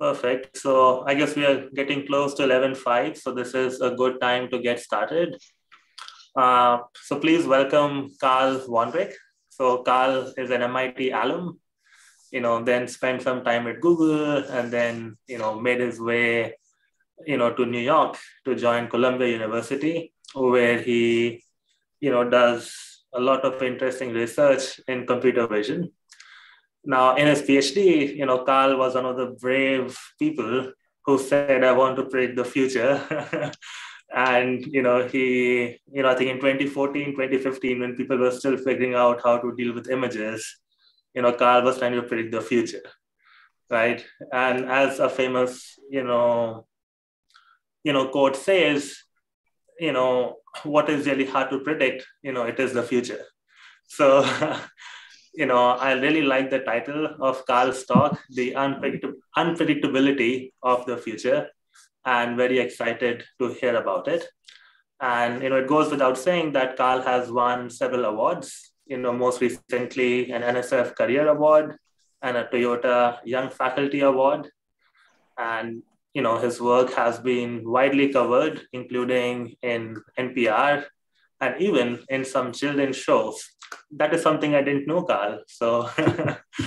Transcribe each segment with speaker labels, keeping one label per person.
Speaker 1: Perfect. So I guess we are getting close to 11.5, so this is a good time to get started. Uh, so please welcome Carl Vondrick. So Carl is an MIT alum, you know, then spent some time at Google and then, you know, made his way, you know, to New York to join Columbia University, where he, you know, does a lot of interesting research in computer vision. Now, in his PhD, you know, Carl was one of the brave people who said, I want to predict the future. and, you know, he, you know, I think in 2014, 2015, when people were still figuring out how to deal with images, you know, Carl was trying to predict the future, right? And as a famous, you know, you know, quote says, you know, what is really hard to predict, you know, it is the future. So you know, I really like the title of Carl's talk, The Unpredictability of the Future, and very excited to hear about it. And, you know, it goes without saying that Carl has won several awards, you know, most recently an NSF Career Award and a Toyota Young Faculty Award. And, you know, his work has been widely covered, including in NPR and even in some children's shows that is something I didn't know, Carl. So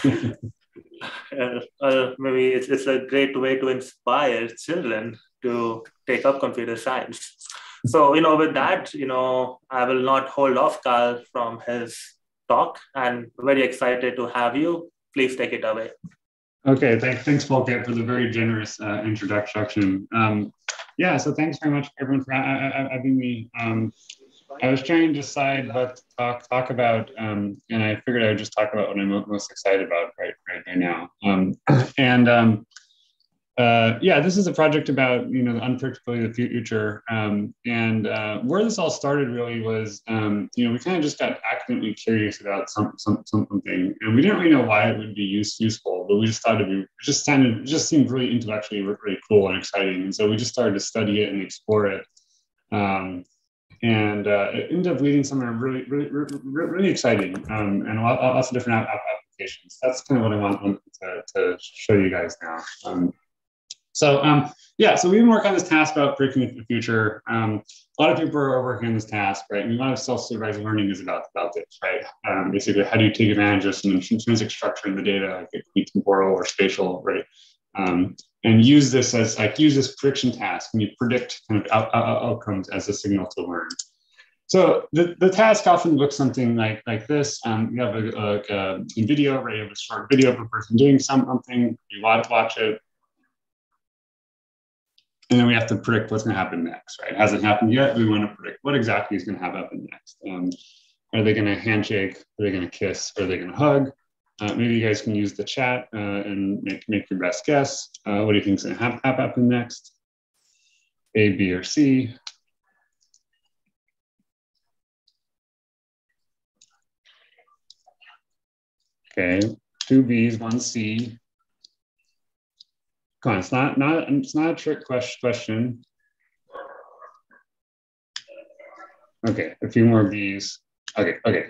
Speaker 1: uh, uh, maybe it's, it's a great way to inspire children to take up computer science. So, you know, with that, you know, I will not hold off Carl from his talk and very excited to have you. Please take it away.
Speaker 2: Okay, thanks, thanks, Pulkit, for the very generous uh, introduction. Um, yeah, so thanks very much, everyone, for having me. Um, I was trying to decide what to talk talk about, um, and I figured I would just talk about what I'm most excited about right right, now. Um, and um, uh, yeah, this is a project about you know the unpredictability of the future. Um, and uh, where this all started really was um, you know we kind of just got accidentally curious about some, some something, and we didn't really know why it would be use, useful, but we just thought it'd be just sounded it just seemed really intellectually really cool and exciting, and so we just started to study it and explore it. Um, and uh, it ended up leading somewhere really, really, really, really exciting um, and lots of different applications. That's kind of what I want to, to show you guys now. Um, so um, yeah, so we've been working on this task about predicting the future. Um, a lot of people are working on this task, right? And a lot of self-supervised learning is about, about this, right? Um, basically, how do you take advantage of some intrinsic structure in the data, like temporal or spatial, right? Um, and use this as like use this prediction task and you predict kind of out, out, outcomes as a signal to learn. So the, the task often looks something like like this. Um, you have a, a, a video, right? You have a short video of a person doing something. You watch watch it, and then we have to predict what's going to happen next, right? It hasn't happened yet. We want to predict what exactly is going to happen next. Um, are they going to handshake? Are they going to kiss? Are they going to hug? Uh, maybe you guys can use the chat uh, and make, make your best guess. Uh, what do you think is going to happen next? A, B, or C? Okay, two B's, one C. Come on, it's not, not, it's not a trick question. Okay, a few more B's. Okay, okay.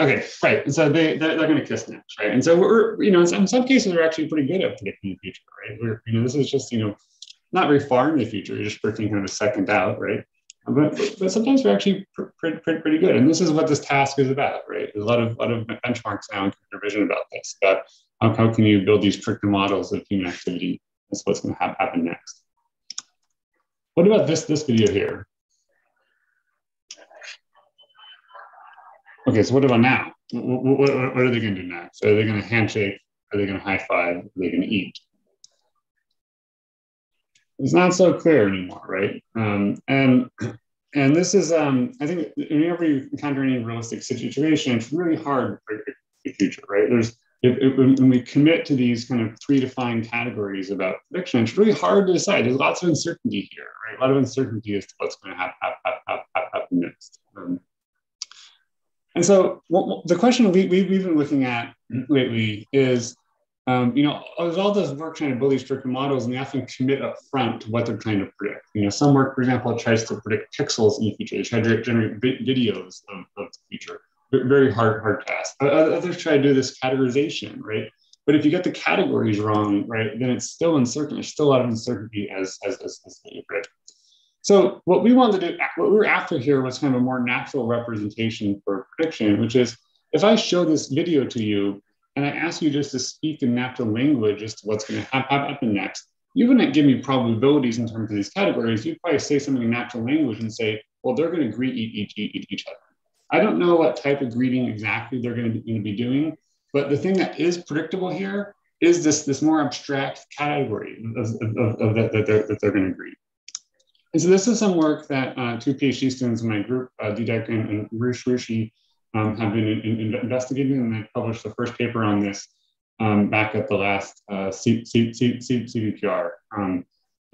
Speaker 2: Okay, right. So they they're, they're going to kiss next, right? And so we're you know in some cases we're actually pretty good at predicting the future, right? We're you know this is just you know not very far in the future. You're just predicting kind of a second out, right? But, but sometimes we're actually pretty, pretty, pretty good. And this is what this task is about, right? There's a lot of lot of benchmarks now in computer vision about this. About how, how can you build these predictive models of human activity? That's what's going to happen next. What about this this video here? Okay, so what about now? What, what, what are they going to do next? Are they going to handshake? Are they going to high five? Are they going to eat? It's not so clear anymore, right? Um, and and this is, um, I think, whenever you encounter any realistic situation, it's really hard predict the future, right? There's if, when we commit to these kind of predefined categories about prediction, it's really hard to decide. There's lots of uncertainty here, right? A lot of uncertainty as to what's going to happen, happen, happen next. Um, and so the question we, we, have been looking at lately is, um, you know, there's all this work trying to build these predictive models and they often commit up front to what they're trying to predict. You know, some work, for example, tries to predict pixels in the future. They try to generate videos of, of the future. Very hard, hard task. Others try to do this categorization, right? But if you get the categories wrong, right, then it's still uncertain. There's still a lot of uncertainty as, as, as, as right? So what we wanted to do, what we were after here was kind of a more natural representation for prediction, which is if I show this video to you and I ask you just to speak in natural language as to what's going to happen next, you wouldn't give me probabilities in terms of these categories. You'd probably say something in natural language and say, well, they're going to greet each, each, each other. I don't know what type of greeting exactly they're going to, going to be doing, but the thing that is predictable here is this, this more abstract category of, of, of that, that, they're, that they're going to greet. And so this is some work that uh, two PhD students in my group, uh, and, and Ruoshi, um, have been in, in investigating, and they published the first paper on this um, back at the last uh. Um,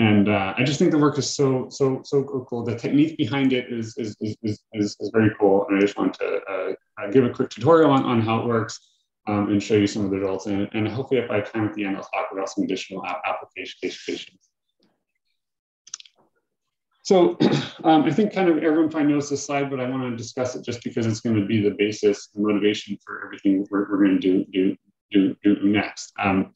Speaker 2: and uh, I just think the work is so so so cool. The technique behind it is is is, is, is very cool, and I just want to uh, give a quick tutorial on, on how it works um, and show you some of the results. And, and hopefully, if I have time at the end, I'll talk about some additional applications. So um, I think kind of everyone probably knows this slide, but I want to discuss it just because it's going to be the basis and motivation for everything we're, we're going to do, do, do, do next. Um,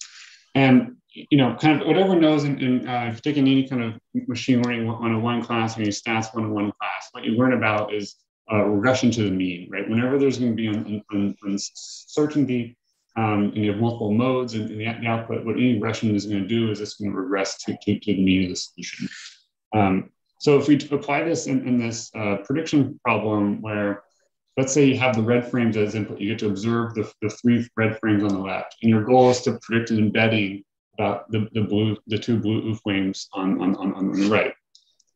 Speaker 2: and you know, kind of what everyone knows in, uh, if you're taking any kind of machine learning 101 class or any stats 101 class, what you learn about is uh, regression to the mean, right? Whenever there's going to be uncertainty um, and you have multiple modes and, in the, the, output, what any regression is going to do is it's going to regress to, to, to the mean of the solution. Um, so if we apply this in, in this uh, prediction problem where, let's say you have the red frames as input, you get to observe the, the three red frames on the left, and your goal is to predict an embedding about the, the blue, the two blue OOF frames on, on, on, on the right.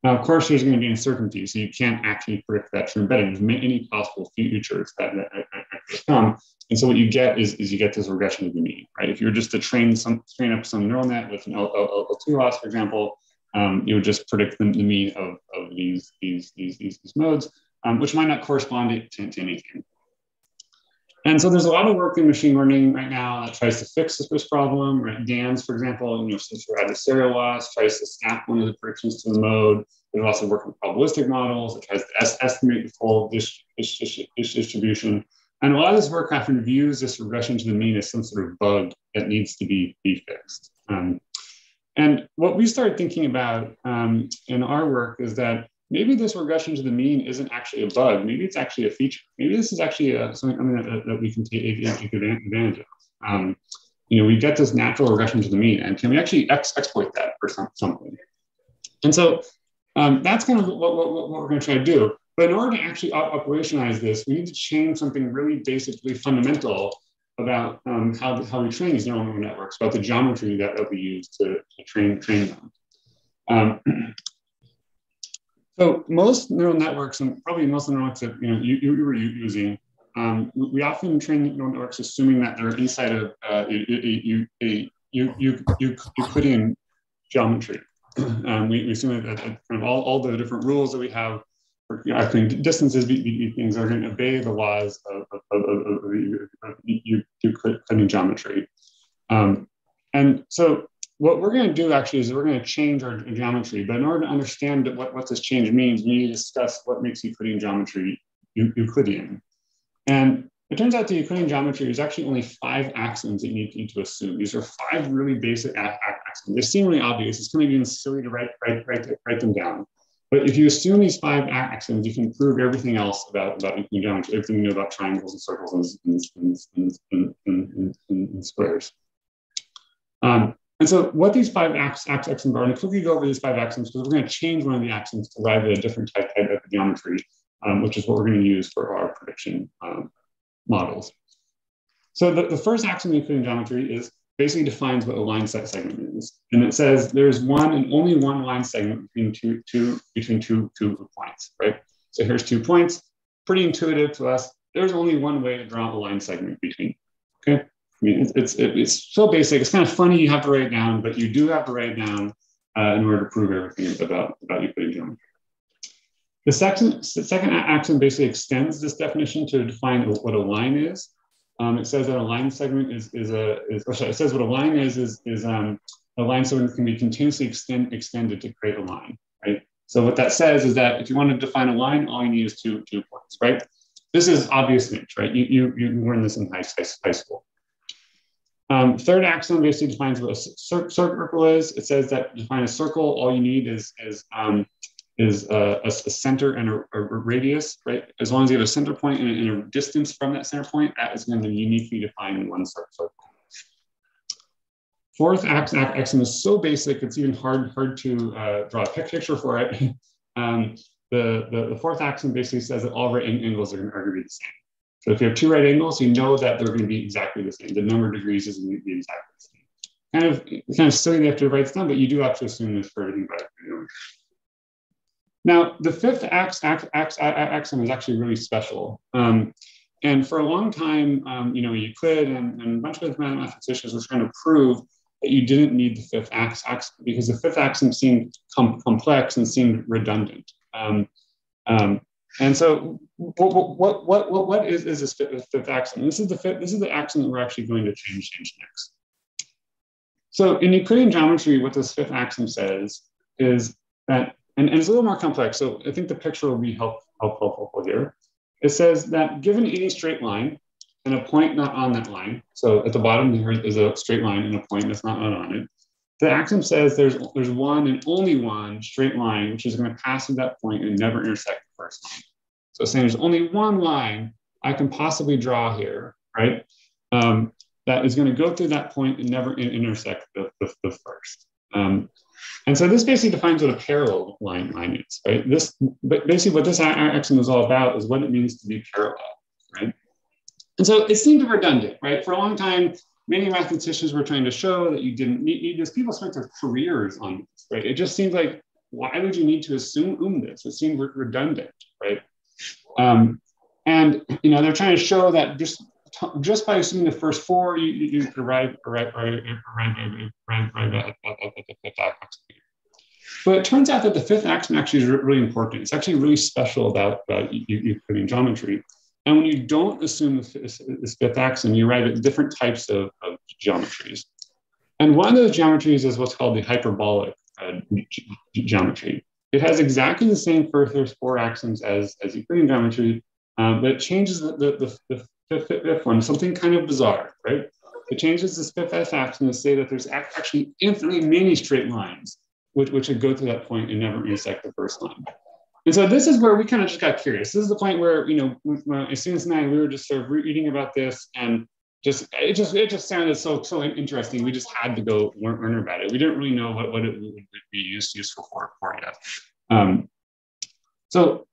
Speaker 2: Now, of course, there's going to be uncertainty, so you can't actually predict that true embedding. There's many possible futures that, that, that, that come. And so what you get is, is you get this regression to the mean, right? If you were just to train some train up some neural net with an L2 loss, for example, um, you would just predict the, the mean of, of these, these, these, these, these modes, um, which might not correspond to, to anything. And so there's a lot of work in machine learning right now that tries to fix this, problem. Right? GANs, for example, you know, since we're adversarial loss, tries to snap one of the predictions to the mode. There's also work with probabilistic models that tries to estimate the full distribution. And a lot of this work often views this regression to the mean as some sort of bug that needs to be, be fixed. Um, and what we started thinking about um, in our work is that maybe this regression to the mean isn't actually a bug. Maybe it's actually a feature. Maybe this is actually a, something that, that, we can take, take advantage of. Um, you know, we get this natural regression to the mean, and can we actually ex exploit that for some, something? And so um, that's kind of what, what, what we're going to try to do. But in order to actually operationalize this, we need to change something really basically fundamental about um, how, how we train these neural networks, about the geometry that, we use to, to train, train them. Um, so most neural networks, and probably most neural networks that you, know, you, you were using, um, we often train neural networks assuming that they're inside of uh, a, a, a, Euclidean geometry. Um, we, we, assume that, that kind of all, all the different rules that we have you I think distances between things are going to obey the laws of, of, of, of Euclidean geometry. Um, and so what we're going to do actually is we're going to change our geometry. But in order to understand what, what this change means, we need to discuss what makes Euclidean geometry Euclidean. And it turns out the Euclidean geometry is actually only five axioms that you need, need to assume. These are five really basic axioms. They seem really obvious. It's kind of even silly to write, write, write, write them down. But if you assume these five axioms, you can prove everything else about, about geometry, everything you know about triangles and circles and, and, and, and squares. Um, and so what these five axioms are, and quickly go over these five axioms because we're going to change one of the axioms to arrive at a different type, type of geometry, um, which is what we're going to use for our prediction um, models. So the, the first axiom in Euclidean geometry is basically defines what a line set segment is. And it says there's one and only one line segment between two, two, between two, two points, right? So here's two points, pretty intuitive to us. There's only one way to draw a line segment between, okay? I mean, it's, it's, so basic. It's kind of funny you have to write it down, but you do have to write it down uh, in order to prove everything about, about Euclidean geometry. The second, the second axiom basically extends this definition to define what a line is. Um, it says that a line segment is, is a, is, sorry, it says what a line is, is, is um, a line segment can be continuously extend, extended to create a line, right? So what that says is that if you want to define a line, all you need is two, two points, right? This is obvious image, right? You, you, you learn this in high, high school. Um, third axiom basically defines what a cir circle is. It says that to define a circle, all you need is, is, um, is a, a, center and a, a, radius, right? As long as you have a center point and a, and a distance from that center point, that is going to uniquely define one circle. Fourth axiom is so basic, it's even hard, hard to uh, draw a picture for it. um, the, the, the, fourth axiom basically says that all right angles are, going to be the same. So if you have two right angles, you know that they're going to be exactly the same. The number of degrees is going to be exactly the same. Kind of, kind of silly they have to write this down, but you do have to assume this for everything. Now the fifth ax, ax, ax, axiom is actually really special. Um, and for a long time, um, you know, Euclid and, and, a bunch of mathematicians were trying to prove that you didn't need the fifth axiom because the fifth axiom seemed com complex and seemed redundant. Um, um and so what, what, what, what, what is, is this fifth, fifth axiom? This is the fifth, this is the axiom that we're actually going to change, change next. So in Euclidean geometry, what this fifth axiom says is that, and, and it's a little more complex, so I think the picture will be help, helpful, here. It says that given any straight line and a point not on that line, so at the bottom there is a straight line and a point that's not on it, the axiom says there's, there's one and only one straight line, which is going to pass through that point and never intersect the first line. So saying there's only one line I can possibly draw here, right? Um, that is going to go through that point and never in intersect the, the, the first. Um, and so this basically defines what a parallel line line is, right? This, but basically what this axiom is all about is what it means to be parallel, right? And so it seemed redundant, right? For a long time, many mathematicians were trying to show that you didn't need, this. People spent their careers on this, right? It just seems like, why would you need to assume this? It seemed redundant, right? Um, and you know they're trying to show that just just by assuming the first four, you, you arrive arrive arrive arrive, arrive, arrive at, at, at the fifth axiom. But it turns out that the fifth axiom actually is really important. It's actually really special about, about Euclidean geometry. And when you don't assume this, this fifth axiom, you arrive at different types of, of, geometries. And one of those geometries is what's called the hyperbolic uh, geometry. It has exactly the same first four axioms as, as Euclidean geometry, um, but it changes the, the, the, the fifth, fifth one, something kind of bizarre, right? It changes this fifth axiom to say that there's actually infinitely many straight lines which, which would go through that point and never intersect the first line. And so this is where we kind of just got curious. This is the point where, you know, my students and I, we were just sort of reading about this and just it just it just sounded so so interesting. We just had to go learn, learn about it. We didn't really know what, what it would be used, useful for for yet. Um, so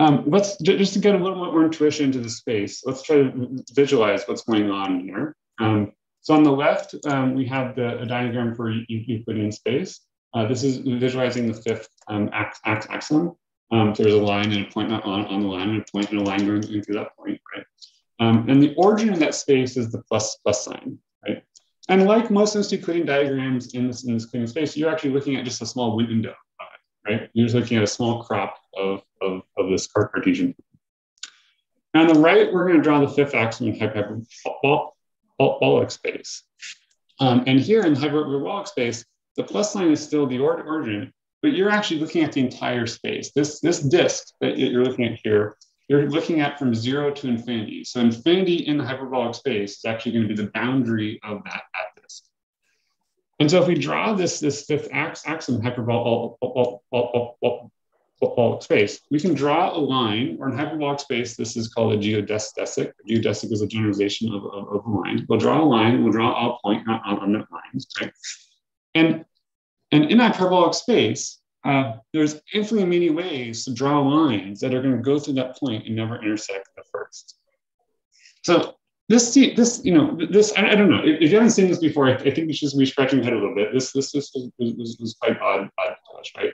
Speaker 2: um, let's just to get a little more intuition into the space. Let's try to visualize what's going on here. Um, so on the left, um, we have the a diagram for Euclidean space. Uh, this is visualizing the fifth um, ax axiom. Um, there's a line and a point on, on the line and a point and a line going through that point, right? Um, and the origin of that space is the plus plus sign, right? And like most Euclidean diagrams in this in this Euclidean space, you're actually looking at just a small window right? You're just looking at a small crop of, of, of this Cartesian. And on the right, we're going to draw the fifth axiom in hyperbolic space. Um, and here in hyperbolic space, the plus sign is still the origin, but you're actually looking at the entire space. This, this disk that you're looking at here you're looking at from zero to infinity. So infinity in the hyperbolic space is actually going to be the boundary of that. And so if we draw this, this fifth axiom hyperbolic space, we can draw a line, or in hyperbolic space, this is called a geodesic. Geodesic is a generalization of, of, of a line. We'll draw a line, we'll draw a point on, on, on that line, right? And, and in hyperbolic space, uh, there's infinitely many ways to draw lines that are going to go through that point and never intersect the first. So this, this, you know, this, I, I don't know. If, you haven't seen this before, I, I, think you should be scratching your head a little bit. This, this, this was, was, quite odd, odd to right?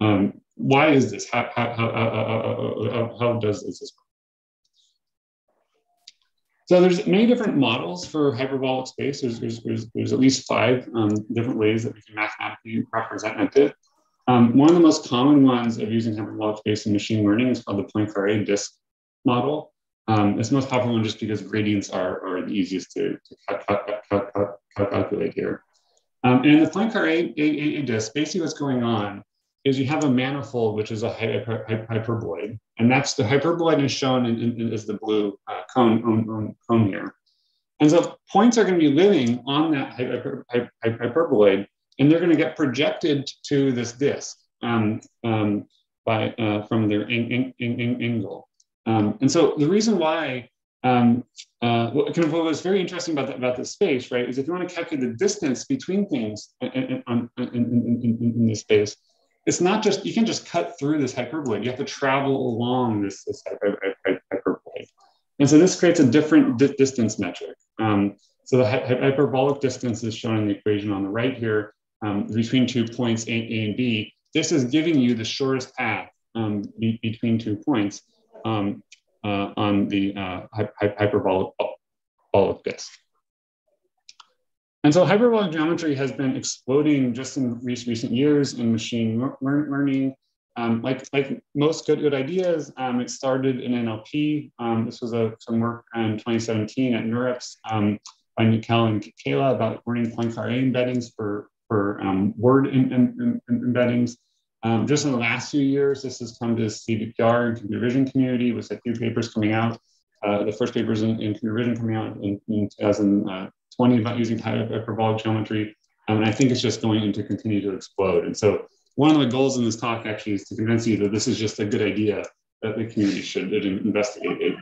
Speaker 2: Um, why is this? How, how, how, how, how does this work? So there's many different models for hyperbolic space. There's, there's, there's, there's at least five um, different ways that we can mathematically represent it. Um, one of the most common ones of using hyperbolic space in machine learning is called the Poincare disk model. Um, it's most popular one just because gradients are, are the easiest to, to calculate here. Um, and the Poincare disk, basically what's going on is you have a manifold, which is a hyper, hyperboloid. And that's the hyperboloid is shown in, in, in, as the blue uh, cone, cone, cone here. And so points are going to be living on that hyper, hyper, hyperboloid, and they're going to get projected to this disk um, um, by uh, from their in, in, in, angle. Um, and so the reason why um, uh, what, kind of what was very interesting about, about this space, right, is if you want to calculate the distance between things in, in, in, in, this space, it's not just, you can't just cut through this hyperboloid. You have to travel along this, this hyperboloid. And so this creates a different di distance metric. Um, so the hyperbolic distance is shown in the equation on the right here um, between two points A, a, and B. This is giving you the shortest path um, be between two points. Um, uh, on the uh, hyperbolic disk. And so hyperbolic geometry has been exploding just in recent years in machine learning. Um, like, like most good, good ideas, um, it started in NLP. Um, this was a, some work in 2017 at NeurIPS um, by Nickel and Kiela about learning Poincare embeddings for, for um, word in, in, in embeddings. Um, just in the last few years, this has come to CVPR and computer vision community with a few papers coming out. Uh, the first papers in, in, computer vision coming out in, in 2020 about using hyperbolic geometry. Um, and I think it's just going to continue to explode. And so one of the goals in this talk actually is to convince you that this is just a good idea that the community should investigate.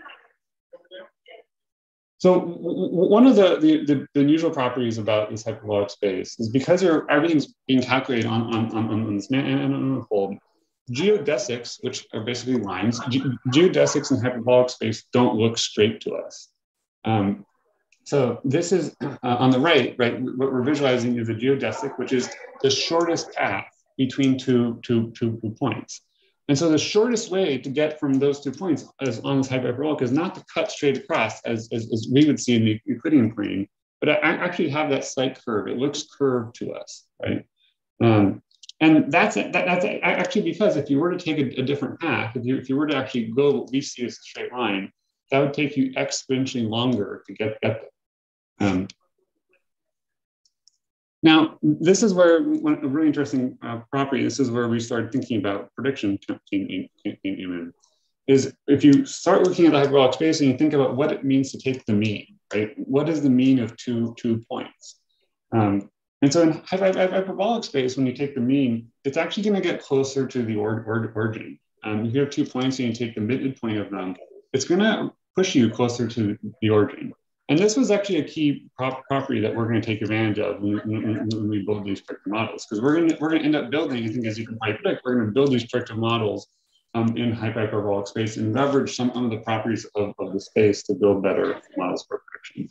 Speaker 2: So one of the, the, the, the, unusual properties about this hyperbolic space is because everything's being calculated on, on, on, on this manifold, geodesics, which are basically lines, ge geodesics in hyperbolic space don't look straight to us. Um, so this is uh, on the right, right? What we're visualizing is a geodesic, which is the shortest path between two, two, two points. And so the shortest way to get from those two points as on this hyperbolic is not to cut straight across as, as, as we would see in the Euclidean plane, but I actually have that slight curve. It looks curved to us, right? Um, and that's that, that's actually because if you were to take a, a different path, if you, if you were to actually go what we see as a straight line, that would take you exponentially longer to get, get there. Um, now, this is where one, a really interesting uh, property, this is where we started thinking about prediction in, in, is if you start looking at the hyperbolic space and you think about what it means to take the mean, right? What is the mean of two, two points? Um, and so in hyperbolic space, when you take the mean, it's actually going to get closer to the or, or, origin. Um, if you have two points and you take the midpoint point of them, it's going to push you closer to the origin. And this was actually a key prop property that we're going to take advantage of when, when, when we build these predictive models, because we're going to we're going to end up building. I think, as you can probably predict, we're going to build these predictive models um, in hyperbolic space and leverage some of the properties of, of the space to build better models for prediction.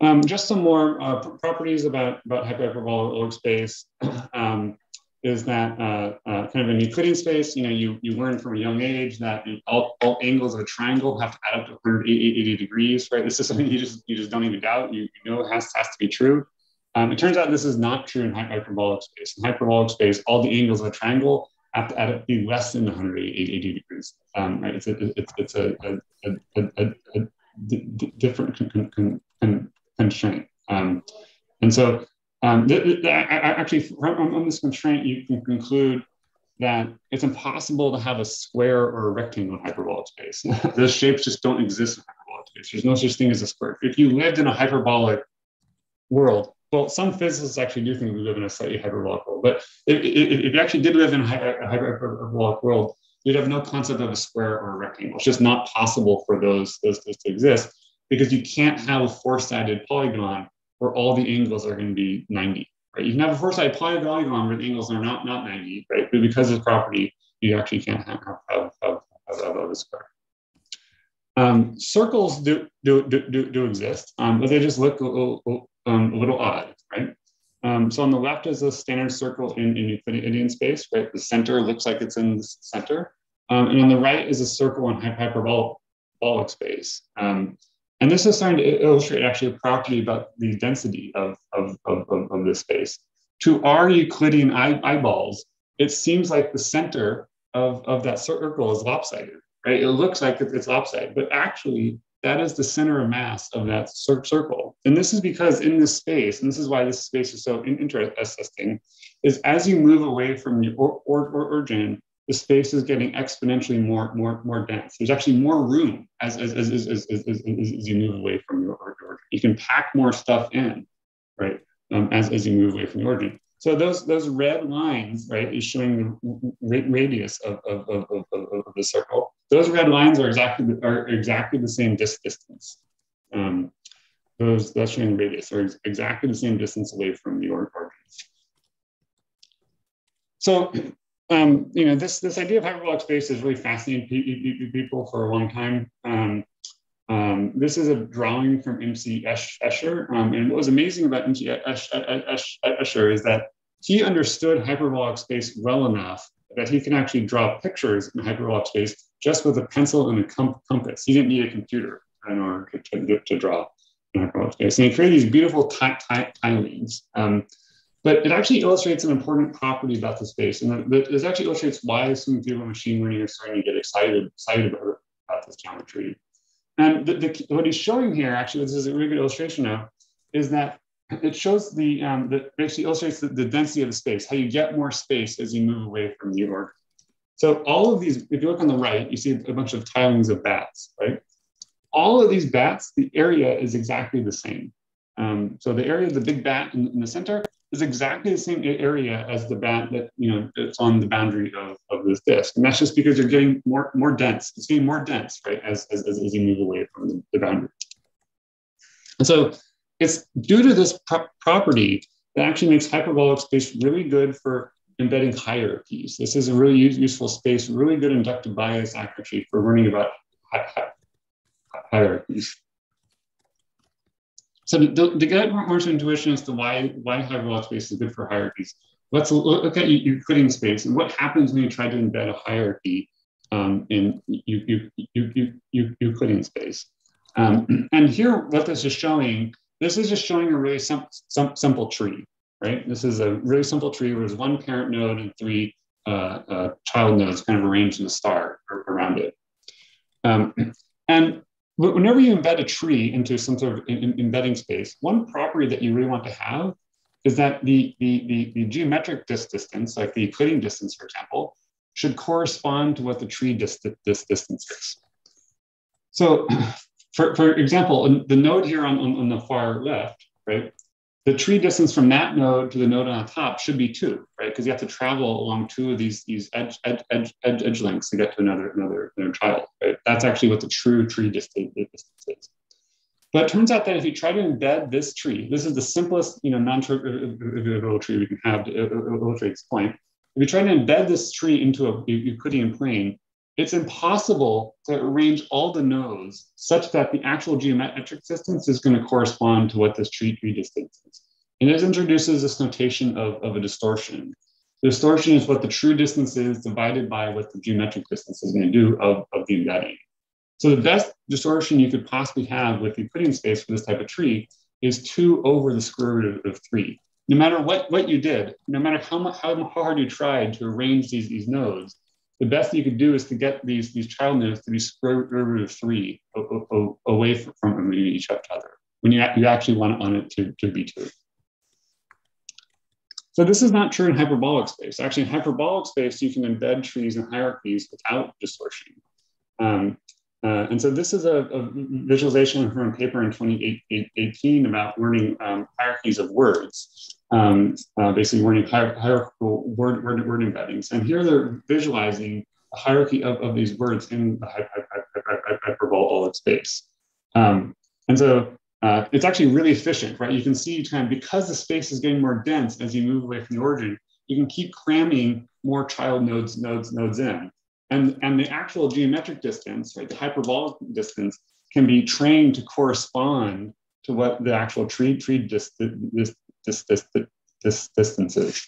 Speaker 2: Um, just some more uh, properties about about hyperbolic space. um, is that uh, uh, kind of in Euclidean space, you know, you, you learn from a young age that all, all angles of a triangle have to add up to 180 degrees, right? This is something you just you just don't even doubt. You, you know it has, has to be true. Um, it turns out this is not true in hyperbolic space. In hyperbolic space, all the angles of a triangle have to add up to be less than 180 degrees. Um, right? It's a, it's, it's a, a, a, a different con con con constraint. Um, and so um, actually, from, on this constraint, you can conclude that it's impossible to have a square or a rectangle in hyperbolic space. Those shapes just don't exist in hyperbolic space. There's no such thing as a square. If you lived in a hyperbolic world, well, some physicists actually do think we live in a slightly hyperbolic world, but if, if, if you actually did live in a hyperbolic world, you'd have no concept of a square or a rectangle. It's just not possible for those, those, those to exist because you can't have a four-sided polygon where all the angles are going to be 90. Right? You can have a four-sided polygon where the angles are not, not 90, right? But because of property, you actually can't have, have, have, have, have a square. Um, circles do, do, do, do exist, um, but they just look a little, um, a little odd, right? Um, so on the left is a standard circle in, in Euclidean space, right? The center looks like it's in the center. Um, and on the right is a circle in hyperbolic space. Um, and this is starting to illustrate actually a property about the density of, of, of, of, this space. To our Euclidean eye, eyeballs, it seems like the center of, of that circle is lopsided, right? It looks like it's lopsided, but actually that is the center of mass of that circle. And this is because in this space, and this is why this space is so interesting, is as you move away from your or, or, origin, the space is getting exponentially more, more, more dense. There's actually more room as, as, as, as, as, as, as, as you move away from your origin. You can pack more stuff in, right, um, as, as you move away from the origin. So those, those red lines, right, is showing the radius of, of, of, of, of the circle. Those red lines are exactly, are exactly the same dis distance. Um, those, that's showing radius, are exactly the same distance away from the origin. So um, you know, this, this idea of hyperbolic space has really fascinated people for a long time. Um, um, this is a drawing from M.C. Escher. Um, and what was amazing about M.C. Escher is that he understood hyperbolic space well enough that he can actually draw pictures in hyperbolic space just with a pencil and a compass. He didn't need a computer in order to, to, to draw in hyperbolic space. And he created these beautiful tilings. Um, but it actually illustrates an important property about the space. And this actually illustrates why some people in machine learning are starting to get excited, excited about, about this geometry. And the, the, what he's showing here, actually, this is a really good illustration now, is that it shows the, um, that basically illustrates the, the density of the space, how you get more space as you move away from the order. So all of these, if you look on the right, you see a bunch of tilings of bats, right? All of these bats, the area is exactly the same. Um, so the area of the big bat in, in the center is exactly the same area as the bat that you know it's on the boundary of, of this disk. And that's just because you're getting more more dense. It's getting more dense, right, as, as, as you move away from the, the boundary. And so it's due to this pro property that actually makes hyperbolic space really good for embedding hierarchies. This is a really useful space, really good inductive bias accuracy for learning about hi hi hierarchies. So to, to get more intuition as to why, why hyperbolic space is good for hierarchies, let's look at Euclidean space and what happens when you try to embed a hierarchy um, in Euclidean space. Um, and here, what this is showing, this is just showing a really sim sim simple tree, right? This is a really simple tree where there's one parent node and three uh, uh, child nodes kind of arranged in a star around it. Um, and whenever you embed a tree into some sort of in, embedding space, one property that you really want to have is that the, the, the, the geometric dis distance, like the Euclidean distance, for example, should correspond to what the tree dis dis distance is. So for, for example, the node here on, on, on the far left, right, the tree distance from that node to the node on top should be two, right? Because you have to travel along two of these, these edge, edge, edge, edge, edge links to get to another, another, another child, right? That's actually what the true tree distance is. But it turns out that if you try to embed this tree, this is the simplest, you know, non-trivial tree we can have to uh, uh, illustrate this point. If you try to embed this tree into a Euclidean plane, it's impossible to arrange all the nodes such that the actual geometric distance is going to correspond to what this tree tree distance is. And this introduces this notation of, of a distortion. The distortion is what the true distance is divided by what the geometric distance is going to do of, of the embedding. So the best distortion you could possibly have with Euclidean space for this type of tree is two over the square root of, three. No matter what, what you did, no matter how, how hard you tried to arrange these, these nodes, the best you could do is to get these, these child nodes to be square root of three away from each other when you, you actually want on it to, to be two. So this is not true in hyperbolic space. Actually, in hyperbolic space, you can embed trees and hierarchies without distortion. Um, uh, and so this is a, a, visualization from a paper in 2018 about learning um, hierarchies of words um, uh, basically learning hierarchical word, word, word embeddings. And here they're visualizing a hierarchy of, of these words in the hyperbolic space. Um, and so uh, it's actually really efficient, right? You can see kind of because the space is getting more dense as you move away from the origin, you can keep cramming more child nodes, nodes, nodes in. And, and the actual geometric distance, right, the hyperbolic distance can be trained to correspond to what the actual tree, tree dis, dis, this, this, this distances.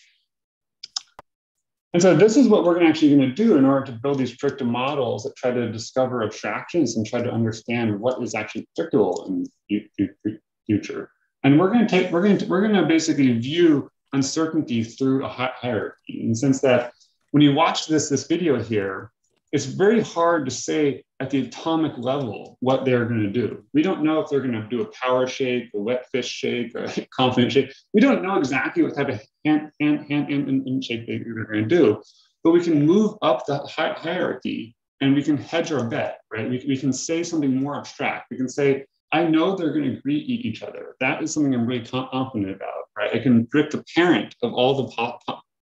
Speaker 2: And so this is what we're actually going to do in order to build these predictive models that try to discover abstractions and try to understand what is actually predictable in the future. And we're going to take, we're going to, we're going to basically view uncertainty through a hierarchy in the sense that when you watch this, this video here, it's very hard to say at the atomic level what they're going to do. We don't know if they're going to do a power shake, a wet fish shake, a confident shake. We don't know exactly what type of hand, hand, hand, hand, hand shake they're going to do. but we can move up the hi- hierarchy and we can hedge our bet, right? We, we can say something more abstract. We can say, I know they're going to greet each other. That is something I'm really confident about, right? I can predict the parent of all the po-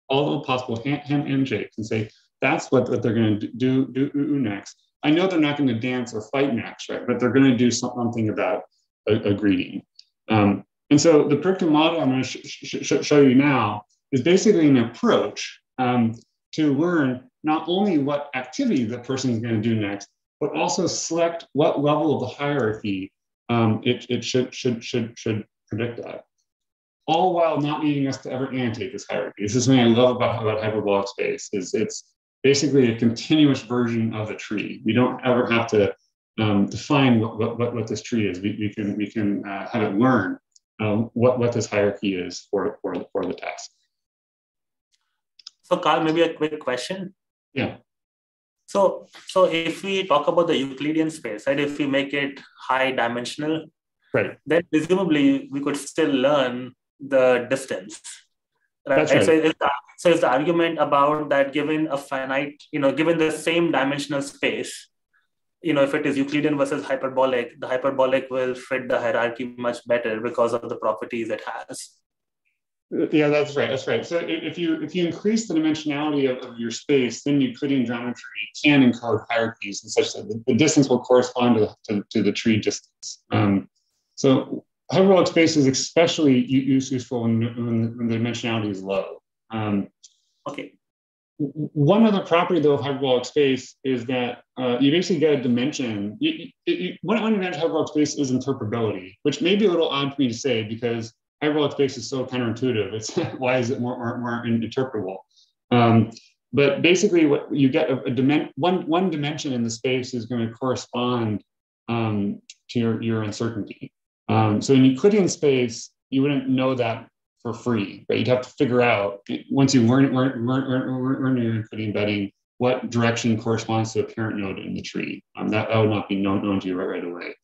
Speaker 2: all the possible hand, handshakes and say that's what, what they're going to do, do, do next. I know they're not going to dance or fight next, right? But they're going to do something about a, a greeting. Um, and so the predictive model I'm going to sh- sh- show you now is basically an approach um, to learn not only what activity the person is going to do next, but also select what level of the hierarchy um, it, it should, should, should, should predict that. All while not needing us to ever annotate this hierarchy. This is something I love about, about hyperbolic space is it's basically a continuous version of a tree. We don't ever have to um, define what, what, what, this tree is. We, we can, we can uh, have it learn um, what, what this hierarchy is for, for, for the task.
Speaker 1: So Carl, maybe a quick question.
Speaker 2: Yeah.
Speaker 1: So, so if we talk about the Euclidean space, right, if we make it high dimensional,
Speaker 2: right,
Speaker 1: then presumably we could still learn the distance.
Speaker 2: Right? That's right.
Speaker 1: So, is the, so is the argument about that given a finite, you know, given the same dimensional space, you know, if it is Euclidean versus hyperbolic, the hyperbolic will fit the hierarchy much better because of the properties it has.
Speaker 2: Yeah, that's right. That's right. So if you if you increase the dimensionality of, of your space, then Euclidean geometry can encode hierarchies and such that the, the distance will correspond to, to, to the tree distance. Um, so hyperbolic space is especially useful when, when, when the dimensionality is low. Um,
Speaker 1: okay.
Speaker 2: One other property though of hyperbolic space is that uh, you basically get a dimension. You, you, you, one advantage of hyperbolic space is interpretability, which may be a little odd for me to say because hyperbolic space is so counterintuitive. It's why is it more, more, more interpretable? Um, but basically, what you get a, a dimen- one one dimension in the space is going to correspond um, to your your uncertainty. Um, so in Euclidean space, you wouldn't know that for free, right? You'd have to figure out once you learn learn learn, learn, learn your Euclidean embedding what direction corresponds to a parent node in the tree. Um, that, that would not be known, known to you right, right away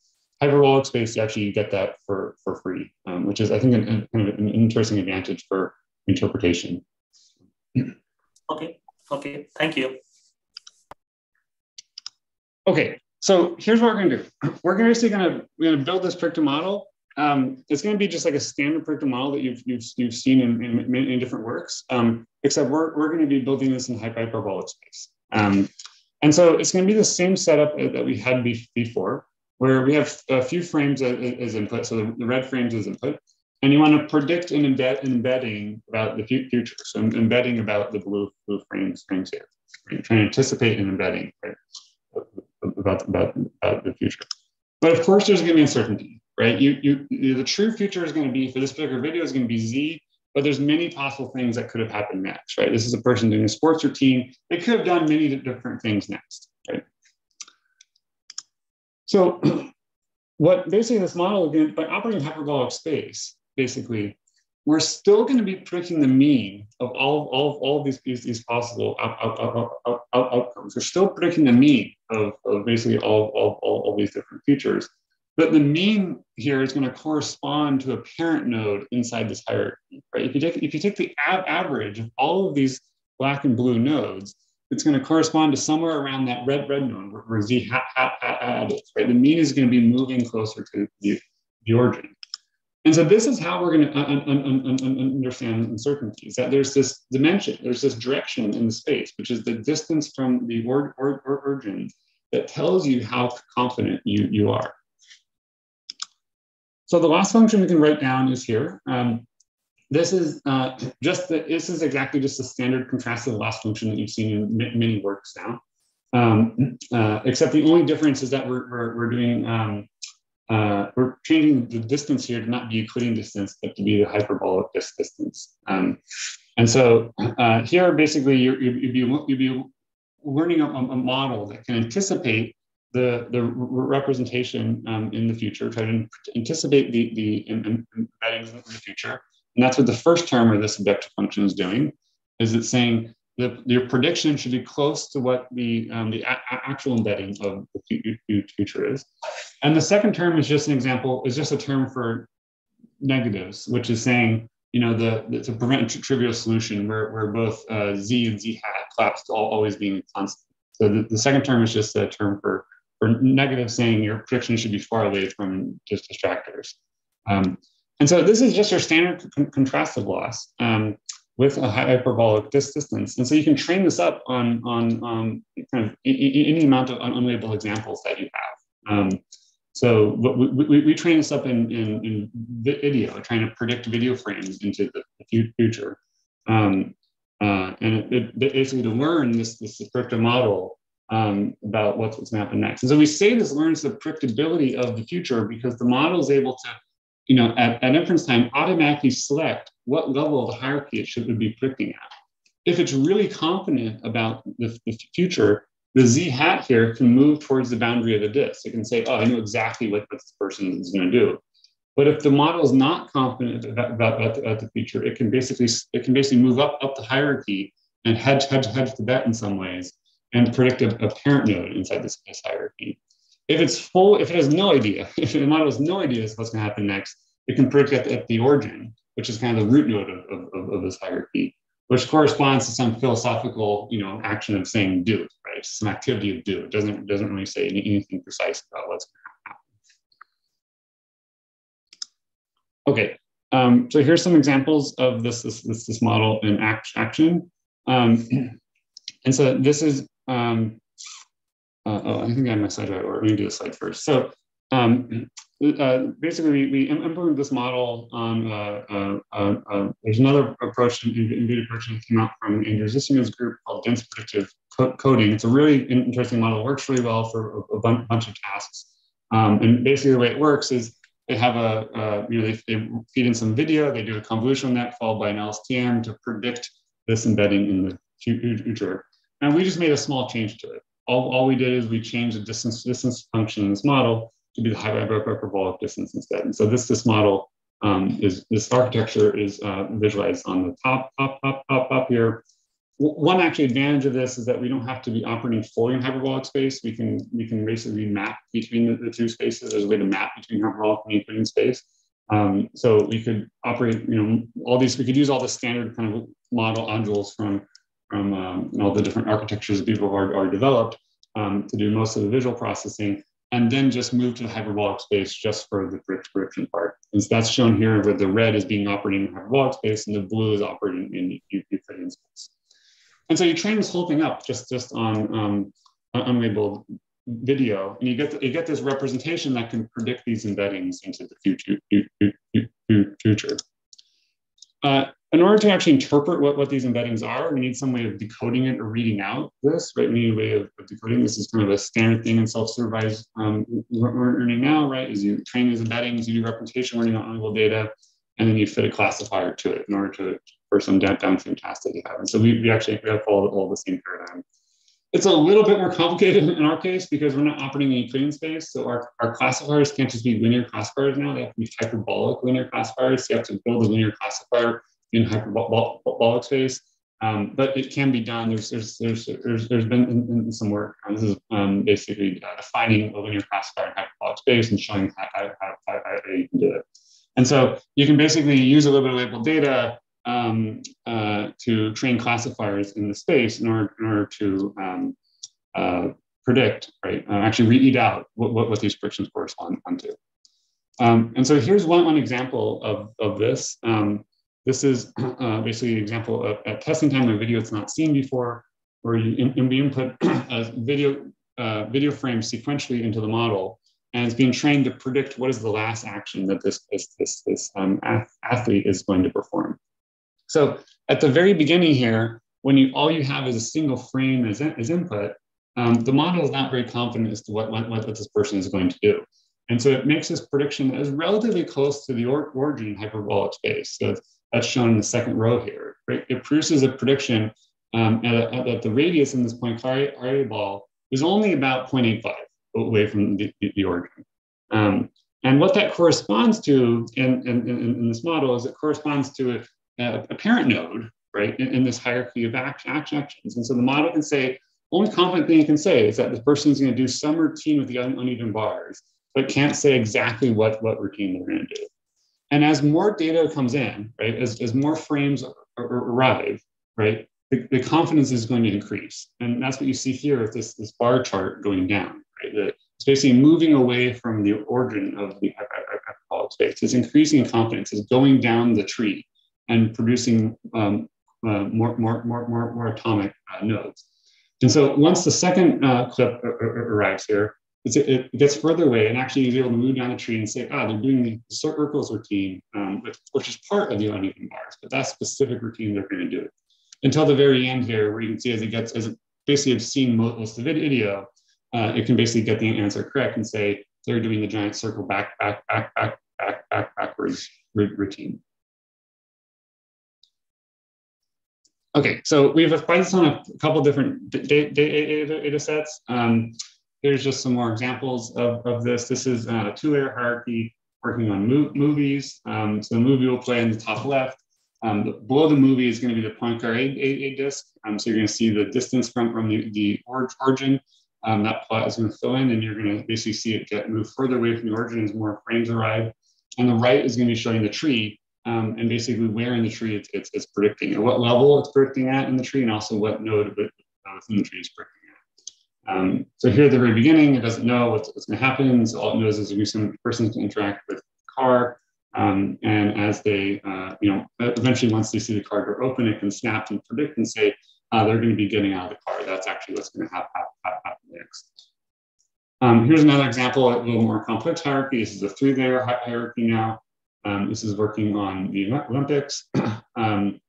Speaker 2: hyperbolic space, you actually get that for, for free, um, which is, I think, an, kind of an interesting advantage for interpretation.
Speaker 1: Okay, okay, thank you.
Speaker 2: Okay, so here's what we're gonna do. We're gonna basically gonna, we're gonna build this predictive model. Um, it's gonna be just like a standard predictive model that you've, you've, you've seen in, in many different works, um, except we're, we're gonna be building this in hyperbolic space. Um, and so it's gonna be the same setup that we had before where we have a few frames as, input. So the, red frames is input. And you want to predict an embed, embedding about the future. So embedding about the blue, blue frames, frames here. You're trying to anticipate an embedding right, about, about, about the future. But of course, there's going to be uncertainty, right? You, you, the true future is going to be, for this particular video, is going to be Z, but there's many possible things that could have happened next, right? This is a person doing a sports routine. They could have done many different things next, right? So what basically this model, again, by operating hyperbolic space, basically, we're still going to be predicting the mean of all, all, all of these, these, these possible out, out, out, outcomes. We're still predicting the mean of, of basically all, all, all, all these different features. But the mean here is going to correspond to a parent node inside this hierarchy, right? If you take, if you take the ab average of all of these black and blue nodes, it's going to correspond to somewhere around that red red node where, where z hat, hat, hat, hat is, right? The mean is going to be moving closer to the, the origin. And so this is how we're going to un, un, un, understand uncertainties, that there's this dimension, there's this direction in the space, which is the distance from the or, or, or origin that tells you how confident you, you are. So the last function we can write down is here. Um, this is uh, just the, this is exactly just a standard contrastive loss function that you've seen in many works now. Um, uh, except the only difference is that we're, we're, we're doing, um, uh, we're changing the distance here to not be Euclidean distance, but to be the hyperbolic distance. Um, and so uh, here, basically, you would be, you'd be learning a, a, model that can anticipate the, the representation um, in the future, try to anticipate the, the embeddings in the future, and that's what the first term of this objective function is doing, is it's saying your prediction should be close to what the, um, the actual embedding of the future is. And the second term is just an example, is just a term for negatives, which is saying you know, the, the to prevent a trivial solution where, where both uh, z and z hat collapse to always being constant. So the, the second term is just a term for, for negative saying your prediction should be far away from just distractors. Um, and so this is just your standard con contrastive loss um, with a hyperbolic distance. And so you can train this up on, on um, kind of any amount of unlabeled examples that you have. Um, so we, we, we, train this up in, in, in, video, trying to predict video frames into the future. Um, uh, and it, it, basically to learn this, this predictive model um, about what's, what's going to happen next. And so we say this learns the predictability of the future because the model is able to, you know, at, at inference time, automatically select what level of the hierarchy it should be predicting at. If it's really confident about the, the future, the z hat here can move towards the boundary of the disk. It can say, oh, I know exactly what this person is going to do. But if the model is not confident about, about, about, the, about, the, feature, it can basically it can basically move up up the hierarchy and hedge hedge hedge the bet in some ways and predict a, a parent node inside this, this, hierarchy. If it's full, if it has no idea, if the model has no idea what's going to happen next, it can predict at, at the origin, which is kind of the root node of, of, of this hierarchy which corresponds to some philosophical, you know, action of saying do, right? some activity of do. It doesn't doesn't really say anything precise about what's going to happen. Okay, um, so here's some examples of this this this, this model in act, action, um, and so this is. Um, uh, oh, I think I slide right. Or let me do the slide first. So um, uh, basically, we, we implemented this model on, uh, uh, uh, uh there's another approach in, in prediction that came out from Andrew Zisserman's group called dense predictive co coding. It's a really interesting model, it works really well for a, a bunch, of tasks. Um, and basically the way it works is they have a, you know, they, they, feed in some video, they do a convolutional net followed by an LSTM to predict this embedding in the future. And we just made a small change to it. All, all we did is we changed the distance, distance function in this model to be the hyperbolic distance instead. And so this, this model um, is, this architecture is uh, visualized on the top, top, top, top, top here. One actually advantage of this is that we don't have to be operating fully in hyperbolic space. We can, we can basically map between the, the two spaces. There's a way to map between hyperbolic and Euclidean space. Um, so we could operate, you know, all these, we could use all the standard kind of model modules from, from um, all the different architectures people have already developed um, to do most of the visual processing and then just move to the hyperbolic space just for the prediction part. And so that's shown here where the red is being operating in hyperbolic space and the blue is operating in Euclidean space. And so you train this whole thing up just, just on um, unlabeled video, and you get, the, you get this representation that can predict these embeddings into the future. future. Uh, in order to actually interpret what, what these embeddings are, we need some way of decoding it or reading out this, right? We need a way of, of decoding this is kind of a standard thing in self-supervised um, learning now, right? Is you train these embeddings, you do representation learning on unable data, and then you fit a classifier to it in order to for some downstream tasks that you have. And so we, we actually we have all, all the same paradigm. It's a little bit more complicated in our case because we're not operating in Euclidean space. So our, our classifiers can't just be linear classifiers now. They have to be hyperbolic linear classifiers. So you have to build a linear classifier in hyperbolic space. Um, but it can be done. There's there's there's there's, there's been in, in some work. Um, this is um, basically uh, defining a linear classifier in hyperbolic space and showing how, how, how, how, you can do it. And so you can basically use a little bit of labeled data um, uh, to train classifiers in the space in order, in order to um, uh, predict, right? Uh, actually read out what, what, what, these predictions correspond to. Um, and so here's one, one example of, of this. Um, this is uh, basically an example of at testing time a video it's not seen before, where you in, we input a video uh, video frame sequentially into the model, and it's being trained to predict what is the last action that this this this, this um, athlete is going to perform. So at the very beginning here, when you all you have is a single frame as, as input, um, the model is not very confident as to what, what, what this person is going to do. And so it makes this prediction that is relatively close to the or origin hyperbolic space. So that's shown in the second row here. Right? It produces a prediction um, at, at, the radius in this Poincare ball is only about 0.85 away from the, the origin. Um, and what that corresponds to in, in, in, this model is it corresponds to a, a parent node, right, in, in, this hierarchy of action, actions. And so the model can say, only confident thing it can say is that the person is going to do some routine with the uneven bars, but can't say exactly what, what routine they're going to do. And as more data comes in, right, as, as more frames arrive, right, the, the, confidence is going to increase. And that's what you see here with this, this bar chart going down, right? The, it's basically moving away from the origin of the hyperpolarized space. It's increasing confidence, it's going down the tree and producing um, uh, more, more, more, more, more atomic uh, nodes. And so once the second uh, clip arrives here, it gets further away and actually is able to move down the tree and say, ah, they're doing the circles routine, um, which, is part of the uneven bars, but that specific routine they're going to do it. Until the very end here, where you can see as it gets, as it basically have seen most of the video, uh, it can basically get the answer correct and say they're doing the giant circle back, back, back, back, back, back, backwards routine. Okay, so we've applied this on a couple different data, data sets. Um, here's just some more examples of, of this. This is a two-layer hierarchy working on mo movies. Um, so the movie will play in the top left. Um, below the movie is going to be the Poincare A, A, A disk. Um, so you're going to see the distance from, from the, the origin. Um, that plot is going to fill in, and you're going to basically see it get move further away from the origin as more frames arrive. And the right is going to be showing the tree um, and basically where in the tree it's, it's, it's, predicting, at what level it's predicting at in the tree, and also what node uh, within the tree is predicting. Um, so here at the very beginning, it doesn't know what's, what's going to happen. So all it knows is there's some persons to interact with the car. Um, and as they, uh, you know, eventually once they see the car door open, it can snap and predict and say, uh, they're going to be getting out of the car. That's actually what's going to happen, happen next. Um, here's another example, a little more complex hierarchy. This is a three-layer hierarchy now. Um, this is working on the Olympics. um,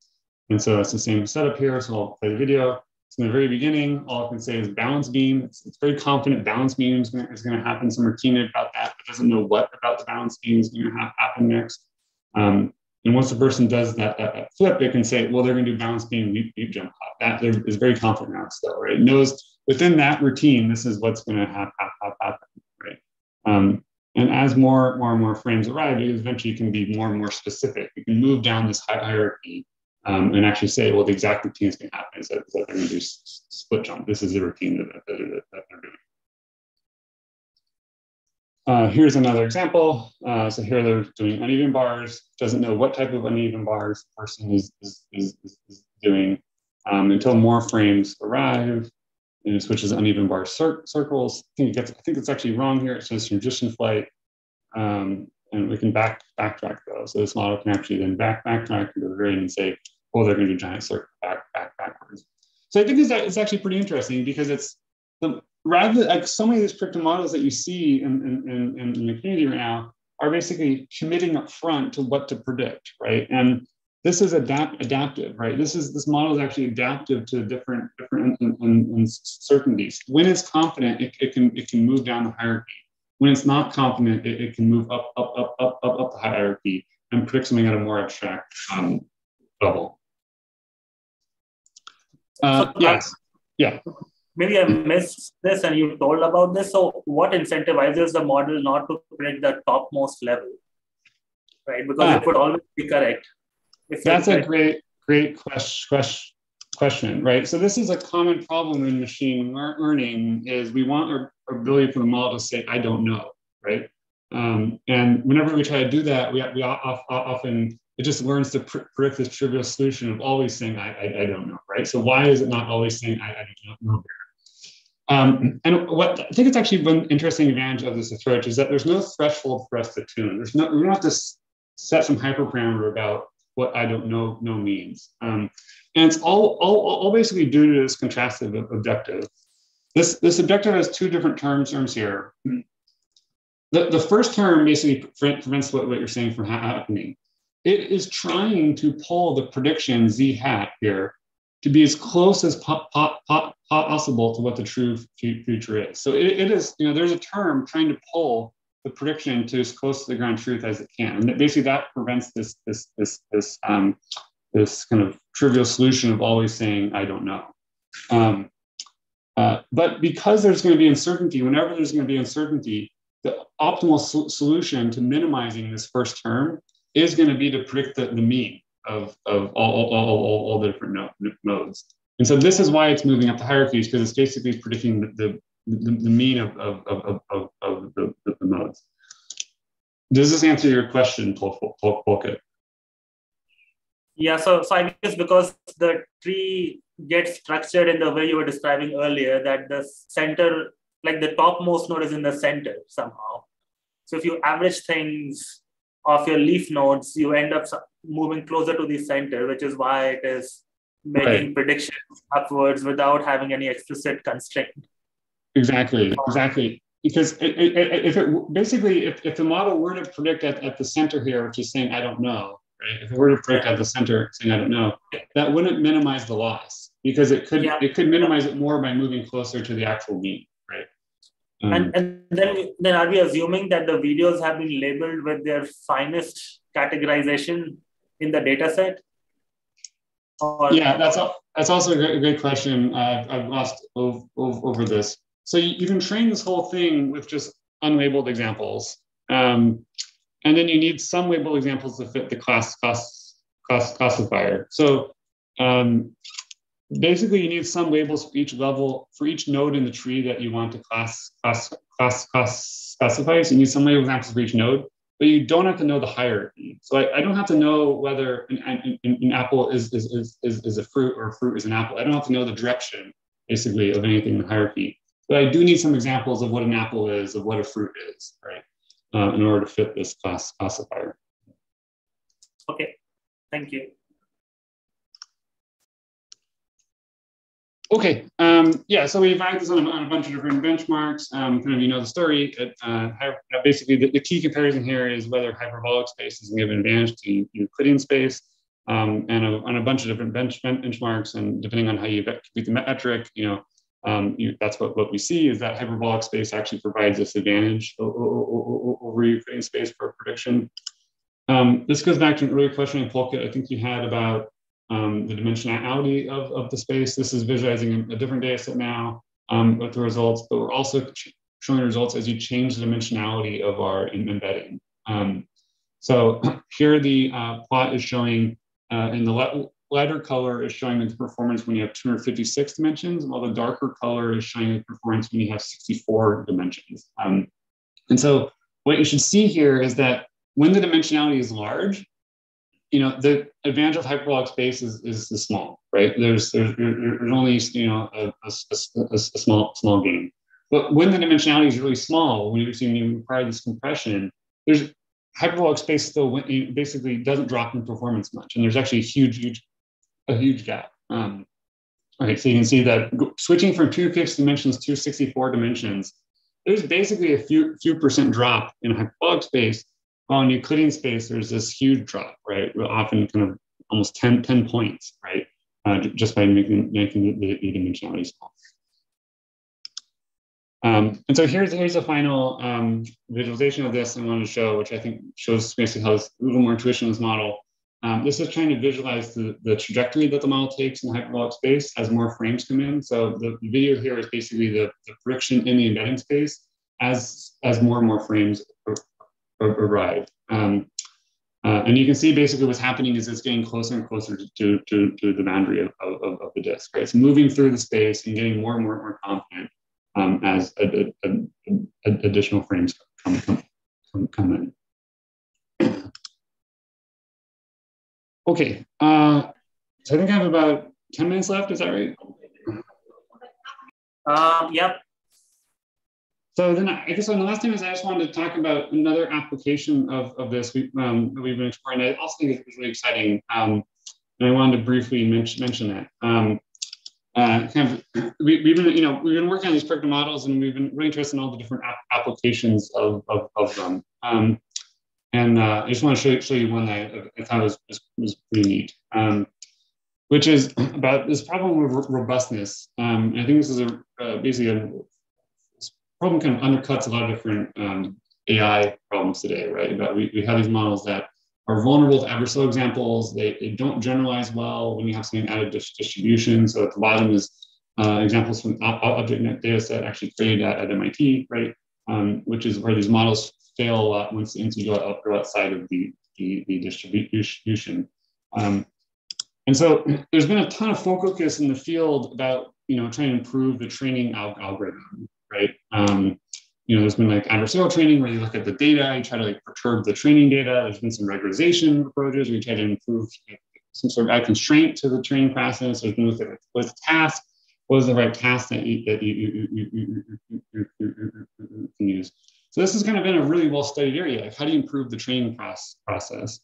Speaker 2: and so it's the same setup here. So I'll play the video. So in the very beginning, all I can say is balance beam. It's, it's very confident balance beam is going to happen. Some routine about that, but doesn't know what about the balance beam is going to happen next. Um, and once the person does that, that, that, flip, they can say, well, they're going to do balance beam, leap, leap jump hop. That is very confident now still, right? Knows within that routine, this is what's going to happen, right? Um, and as more, more and more frames arrive, it eventually can be more and more specific. You can move down this hierarchy um, and actually say, well, the exact routine is going to happen is that, is that they're going to do split jump. This is the routine that, that, that, that they're doing. Uh, here's another example. Uh, so here they're doing uneven bars, doesn't know what type of uneven bars the person is, is, is, is doing um, until more frames arrive and it switches uneven bar cir circles. I think, it gets, I think it's actually wrong here. It says transition flight. Um, and we can back backtrack those. So this model can actually then back backtrack to the end and say, oh, they're going to do giant circle back, back, backwards. So I think it's, it's actually pretty interesting because it's the, rather like so many of these predictive models that you see in, in, in, in the community right now are basically committing up front to what to predict, right? And this is adapt adaptive, right? This is this model is actually adaptive to different different uncertainties. When it's confident, it, it can it can move down the hierarchy. When it's not confident, it, it can move up up up up up up the hierarchy and predict something at a more abstract um, level. Uh, yes, yeah.
Speaker 1: Maybe I missed this, and you told about this. So, what incentivizes the model not to predict the topmost level, right? Because ah. it would always be correct
Speaker 2: that's a great, great question, question, right? So this is a common problem in machine learning is we want our ability for the model to say, I don't know, right? Um, and whenever we try to do that, we, we often, it just learns to predict this trivial solution of always saying, I, I, I, don't know, right? So why is it not always saying, I, I don't know um, and what I think it's actually one interesting advantage of this approach is that there's no threshold for us to tune. There's no, we don't have to set some hyperparameter about what I don't know no means. Um, and it's all, all, all basically due to this contrastive objective. This, this objective has two different terms, terms here. The, the first term basically prevents what, what you're saying from happening. It is trying to pull the prediction z hat here to be as close as po po po possible to what the true future is. So it, it is, you know, there's a term trying to pull the prediction to as close to the ground truth as it can. And basically that prevents this, this, this, this, um, this kind of trivial solution of always saying, I don't know. Um, uh, but because there's going to be uncertainty, whenever there's going to be uncertainty, the optimal so solution to minimizing this first term is going to be to predict the, the mean of, of all, all, all, all, the different no, modes. And so this is why it's moving up the hierarchies, because it's basically predicting the, the, the, mean of, of, of, of, of the, the, modes. does this answer your question, Pulkit?
Speaker 1: Yeah, so, so I guess because the tree gets structured in the way you were describing earlier, that the center, like the topmost node is in the center somehow. So if you average things of your leaf nodes, you end up moving closer to the center, which is why it is making right. predictions upwards without having any explicit constraint.
Speaker 2: Exactly, exactly. Because it, it, if it basically, if, if the model were to predict at, at the center here, which is saying I don't know, right? If it were to predict at the center saying I don't know, that wouldn't minimize the loss because it could yeah. it could minimize it more by moving closer to the actual mean,
Speaker 1: Um, and, and then then are we assuming that the videos have been labeled with their finest categorization in the data set?
Speaker 2: Or, yeah, that's a, that's also a great, great question. I've, I've lost over, over this. So you, you, can train this whole thing with just unlabeled examples. Um, and then you need some labeled examples to fit the class, class, class classifier. So um, basically you need some labels for each level, for each node in the tree that you want to class, class, class, class specify. So you need some label examples for each node, but you don't have to know the hierarchy. So I, I don't have to know whether an, an, an apple is, is, is, is, is a fruit or a fruit is an apple. I don't have to know the direction, basically, of anything in the hierarchy. But I do need some examples of what an apple is, of what a fruit is, right? uh, in order to fit this class classifier.
Speaker 1: Okay, thank you.
Speaker 2: Okay, um, yeah, so we've this on a, on a, bunch of different benchmarks. Um, kind of, you know the story. Uh, basically, the, the, key comparison here is whether hyperbolic space is given advantage to Euclidean space, um, and a, on a bunch of different bench, benchmarks. And depending on how you compute the metric, you know, um, you, that's what, what we see is that hyperbolic space actually provides this advantage over Euclidean space for prediction. Um, this goes back to an earlier question in Pulkit I think you had about um, the dimensionality of, of the space. This is visualizing a different data set now um, with the results, but we're also showing results as you change the dimensionality of our embedding. Um, so here the uh, plot is showing uh, in the lighter color is showing the performance when you have 256 dimensions, while the darker color is showing the performance when you have 64 dimensions. Um, and so what you should see here is that when the dimensionality is large, you know, the advantage of hyperbolic space is, is, is small, right? There's, there's, there's only, you know, a, a, a, a, small, small gain. But when the dimensionality is really small, when you're seeing you require this compression, there's hyperbolic space still basically doesn't drop in performance much. And there's actually a huge, huge a huge gap. Um, right, so you can see that switching from two fixed dimensions to 64 dimensions, there's basically a few few percent drop in hyperbolic space. While in Euclidean space, there's this huge drop, right? Often kind of almost 10, 10 points, right? Uh, just by making, making the, the dimensionality small. Um, and so here's, here's a final um, visualization of this I wanted to show, which I think shows basically how this, a little more intuition in this model. Um, this is trying to visualize the, the trajectory that the model takes in the hyperbolic space as more frames come in. So the, the video here is basically the, the friction in the embedding space as, as more and more frames arrive. Um, uh, and you can see basically what's happening is it's getting closer and closer to, to, to the boundary of, of, of, the disk, right? It's moving through the space and getting more and more, and more confident um, as a, a, a, additional frames come, come, come in. Okay, uh, so I think I have about 10 minutes left, is that right?
Speaker 1: Um, yep.
Speaker 2: So then I guess on the last thing is I just wanted to talk about another application of, of this we, um, that we've been exploring. I also think it's really exciting. Um, and I wanted to briefly mention, mention that. Um, uh, kind of, we, have been, you know, we've been working on these predictive models and we've been really interested in all the different applications of, of, of them. Um, and uh, I just want to show, show you one that I, I thought was, was, was pretty neat, um, which is about this problem of robustness. Um, I think this is a uh, basically a problem kind of undercuts a lot of different um, AI problems today, right? But we, we have these models that are vulnerable to adversarial examples. They, they don't generalize well when you have something out added distribution. So at the bottom is uh, examples from ObjectNet data set actually created at, at MIT, right? Um, which is where these models fail a lot once, once you go, out, go outside of the, the, the distribution. Um, and so there's been a ton of focus in the field about you know trying to improve the training algorithm, right? Um, you know, there's been like adversarial training where you look at the data, you try to like perturb the training data. There's been some regularization approaches where you try to improve some sort of add constraint to the training process. There's been looked at what's the task, what is the right task that you, that you, you, you, can use. So this has kind of been a really well studied area. Like how do you improve the training process?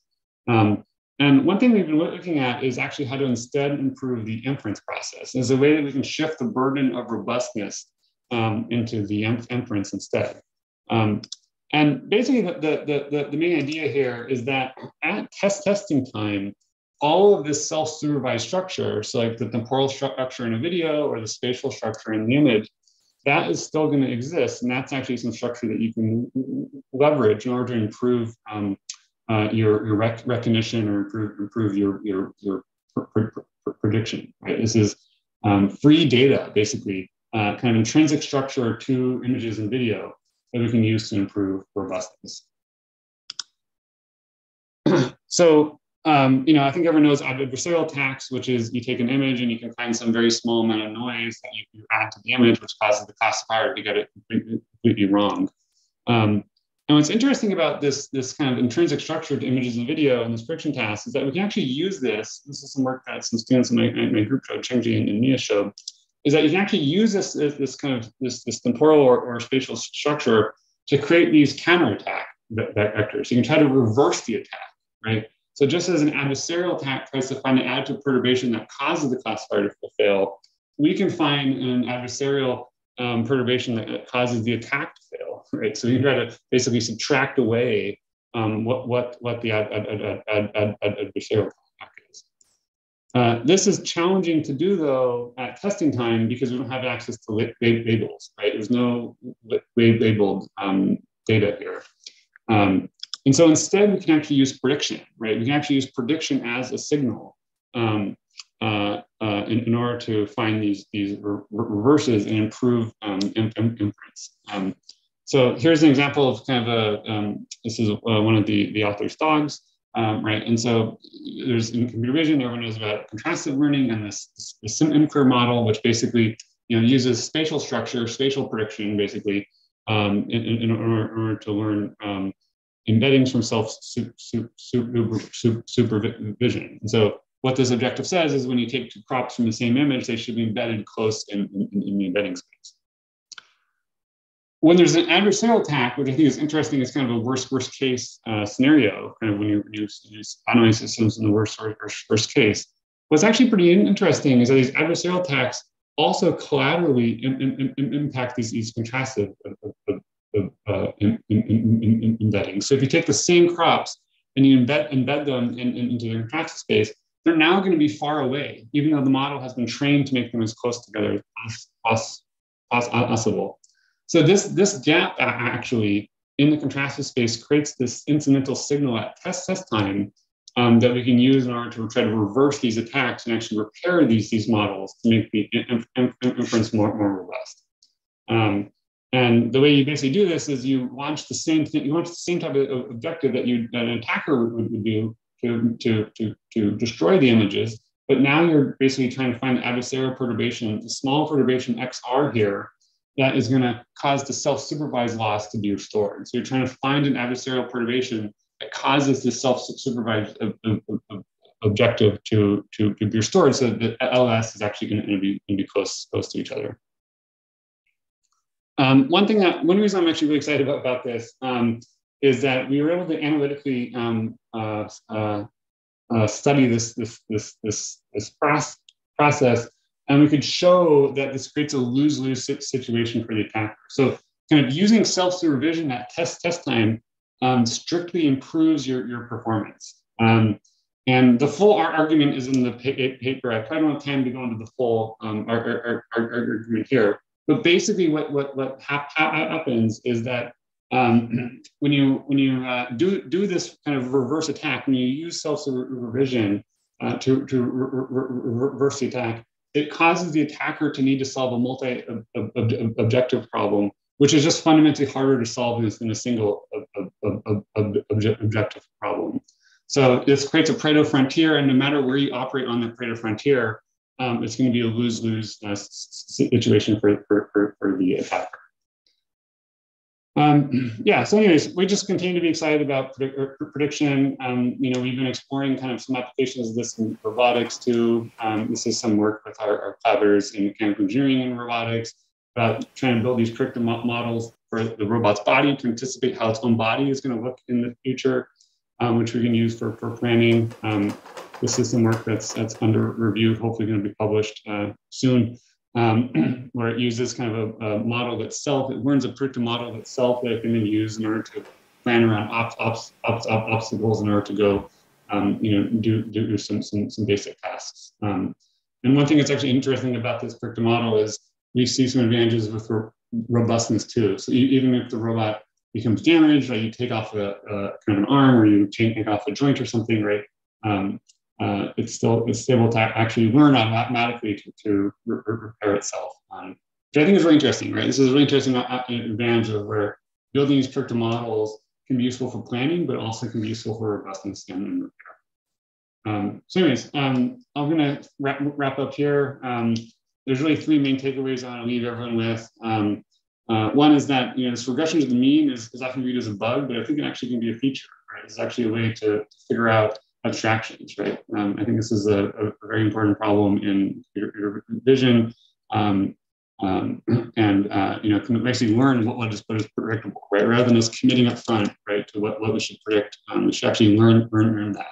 Speaker 2: Um, and one thing we've been looking at is actually how to instead improve the inference process. There's a way that we can shift the burden of robustness um, into the inference instead. Um, and basically, the, the, the, the, main idea here is that at test testing time, all of this self-supervised structure, so like the temporal structure in a video or the spatial structure in the image, that is still going to exist. And that's actually some structure that you can leverage in order to improve um, uh, your, your rec recognition or improve, improve your, your, your pr pr pr prediction, right? This is um, free data, basically, uh, kind of intrinsic structure to images and video that we can use to improve robustness. so, um, you know, I think everyone knows adversarial attacks, which is you take an image and you can find some very small amount of noise that you, you add to the image, which causes the classifier to get it completely, wrong. Um, and what's interesting about this, this kind of intrinsic structure to images and video and this prediction task is that we can actually use this. This is some work that some students in my, my group showed, Chengzhi and, Mia showed, is that you can actually use this, this kind of this, this temporal or, or spatial structure to create these counterattack vectors. You can try to reverse the attack, right? So just as an adversarial attack tries to find an additive perturbation that causes the classifier to fail, we can find an adversarial um, perturbation that causes the attack to fail, right? So you try to basically subtract away um, what, what, what the ad, ad, ad, adversarial. Uh, this is challenging to do though at testing time because we don't have access to labels, right? There's no labeled um, data here. Um, and so instead we can actually use prediction, right? We can actually use prediction as a signal. Um, uh, uh, in, in, order to find these, these re reverses and improve um, inference. Um, so here's an example of kind of a, um, this is uh, one of the, the author's dogs, um, right? And so there's in computer vision, everyone knows about contrastive learning and this, this, model, which basically you know, uses spatial structure, spatial prediction, basically, um, in, in, order, in, order, to learn um, embeddings from self supervision. And so what this objective says is when you take two crops from the same image, they should be embedded close in, in, in the embedding space. When there's an adversarial attack, which I think is interesting, is kind of a worst worst case uh, scenario, kind of when you use, automated systems in the worst worst, worst case. What's actually pretty interesting is that these adversarial attacks also collaterally in, in, impact these, these contrastive uh, uh, embeddings. So if you take the same crops and you embed, embed them in, into the contrastive space, they're now going to be far away, even though the model has been trained to make them as close together as possible. So this, this gap actually in the contrastive space creates this incidental signal at test test time um, that we can use in order to try to reverse these attacks and actually repair these, these models to make the inference more, more robust. Um, and the way you basically do this is you launch the same thing, you launch the same type of objective that you that an attacker would, would do to, to, to, to destroy the images. But now you're basically trying to find the adversarial perturbation, the small perturbation XR here, that is going to cause the self-supervised loss to be restored. So you're trying to find an adversarial perturbation that causes the self-supervised objective to, to, to be restored so that LS is actually going to be, be close, close to each other. Um, one thing that, one reason I'm actually really excited about, about this um, is that we were able to analytically um, uh, uh, uh, study this, this, this, this, this process, and we could show that this creates a lose-lose situation for the attacker. So kind of using self-supervision at test test time um, strictly improves your, your performance. Um, and the full argument is in the paper. I probably don't have time to go into the full um, argument here. But basically, what, what, what happens is that um, when you when you uh, do do this kind of reverse attack, when you use self supervision uh, to to re re reverse the attack, it causes the attacker to need to solve a multi objective problem, which is just fundamentally harder to solve than a single objective problem. So this creates a Pareto frontier, and no matter where you operate on the Pareto frontier, um, it's going to be a lose-lose uh, situation for, for, for, for the attacker. Um, yeah, so anyways, we just continue to be excited about predict prediction. Um, you know, we've been exploring kind of some applications of this in robotics too. Um, this is some work with our, our collaborators in mechanical engineering and robotics about trying to build these predictive models for the robot's body to anticipate how its own body is going to look in the future, um, which we can use for, for planning. Um, this is some work that's, that's under review, hopefully going to be published uh, soon um, where it uses kind of a, a, model itself. It learns a predictive model itself that it can then use in order to plan around op, op, op, obstacles in order to go, um, you know, do, do some, some, some basic tasks. Um, and one thing that's actually interesting about this predictive model is we see some advantages with robustness too. So even if the robot becomes damaged, or you take off a, a kind of an arm or you take off a joint or something, right? Um, uh, it's still it's able to actually learn automatically to, to repair itself. Um, which I think is really interesting, right? This is a really interesting advantage of where building these predictive models can be useful for planning, but also can be useful for robustness and repair. Um, so anyways, um, I'm gonna wrap, wrap up here. Um, there's really three main takeaways I want to leave everyone with. Um, uh, one is that you know this regression to the mean is, is often viewed as a bug, but I think it actually can be a feature. Right? It's actually a way to figure out abstractions, right? Um, I think this is a, a, very important problem in your, vision. Um, um, and uh, you know, can basically learn what, what is what is predictable, right? Rather than just committing up front, right, to what, what we should predict, um, we should actually learn learn learn that.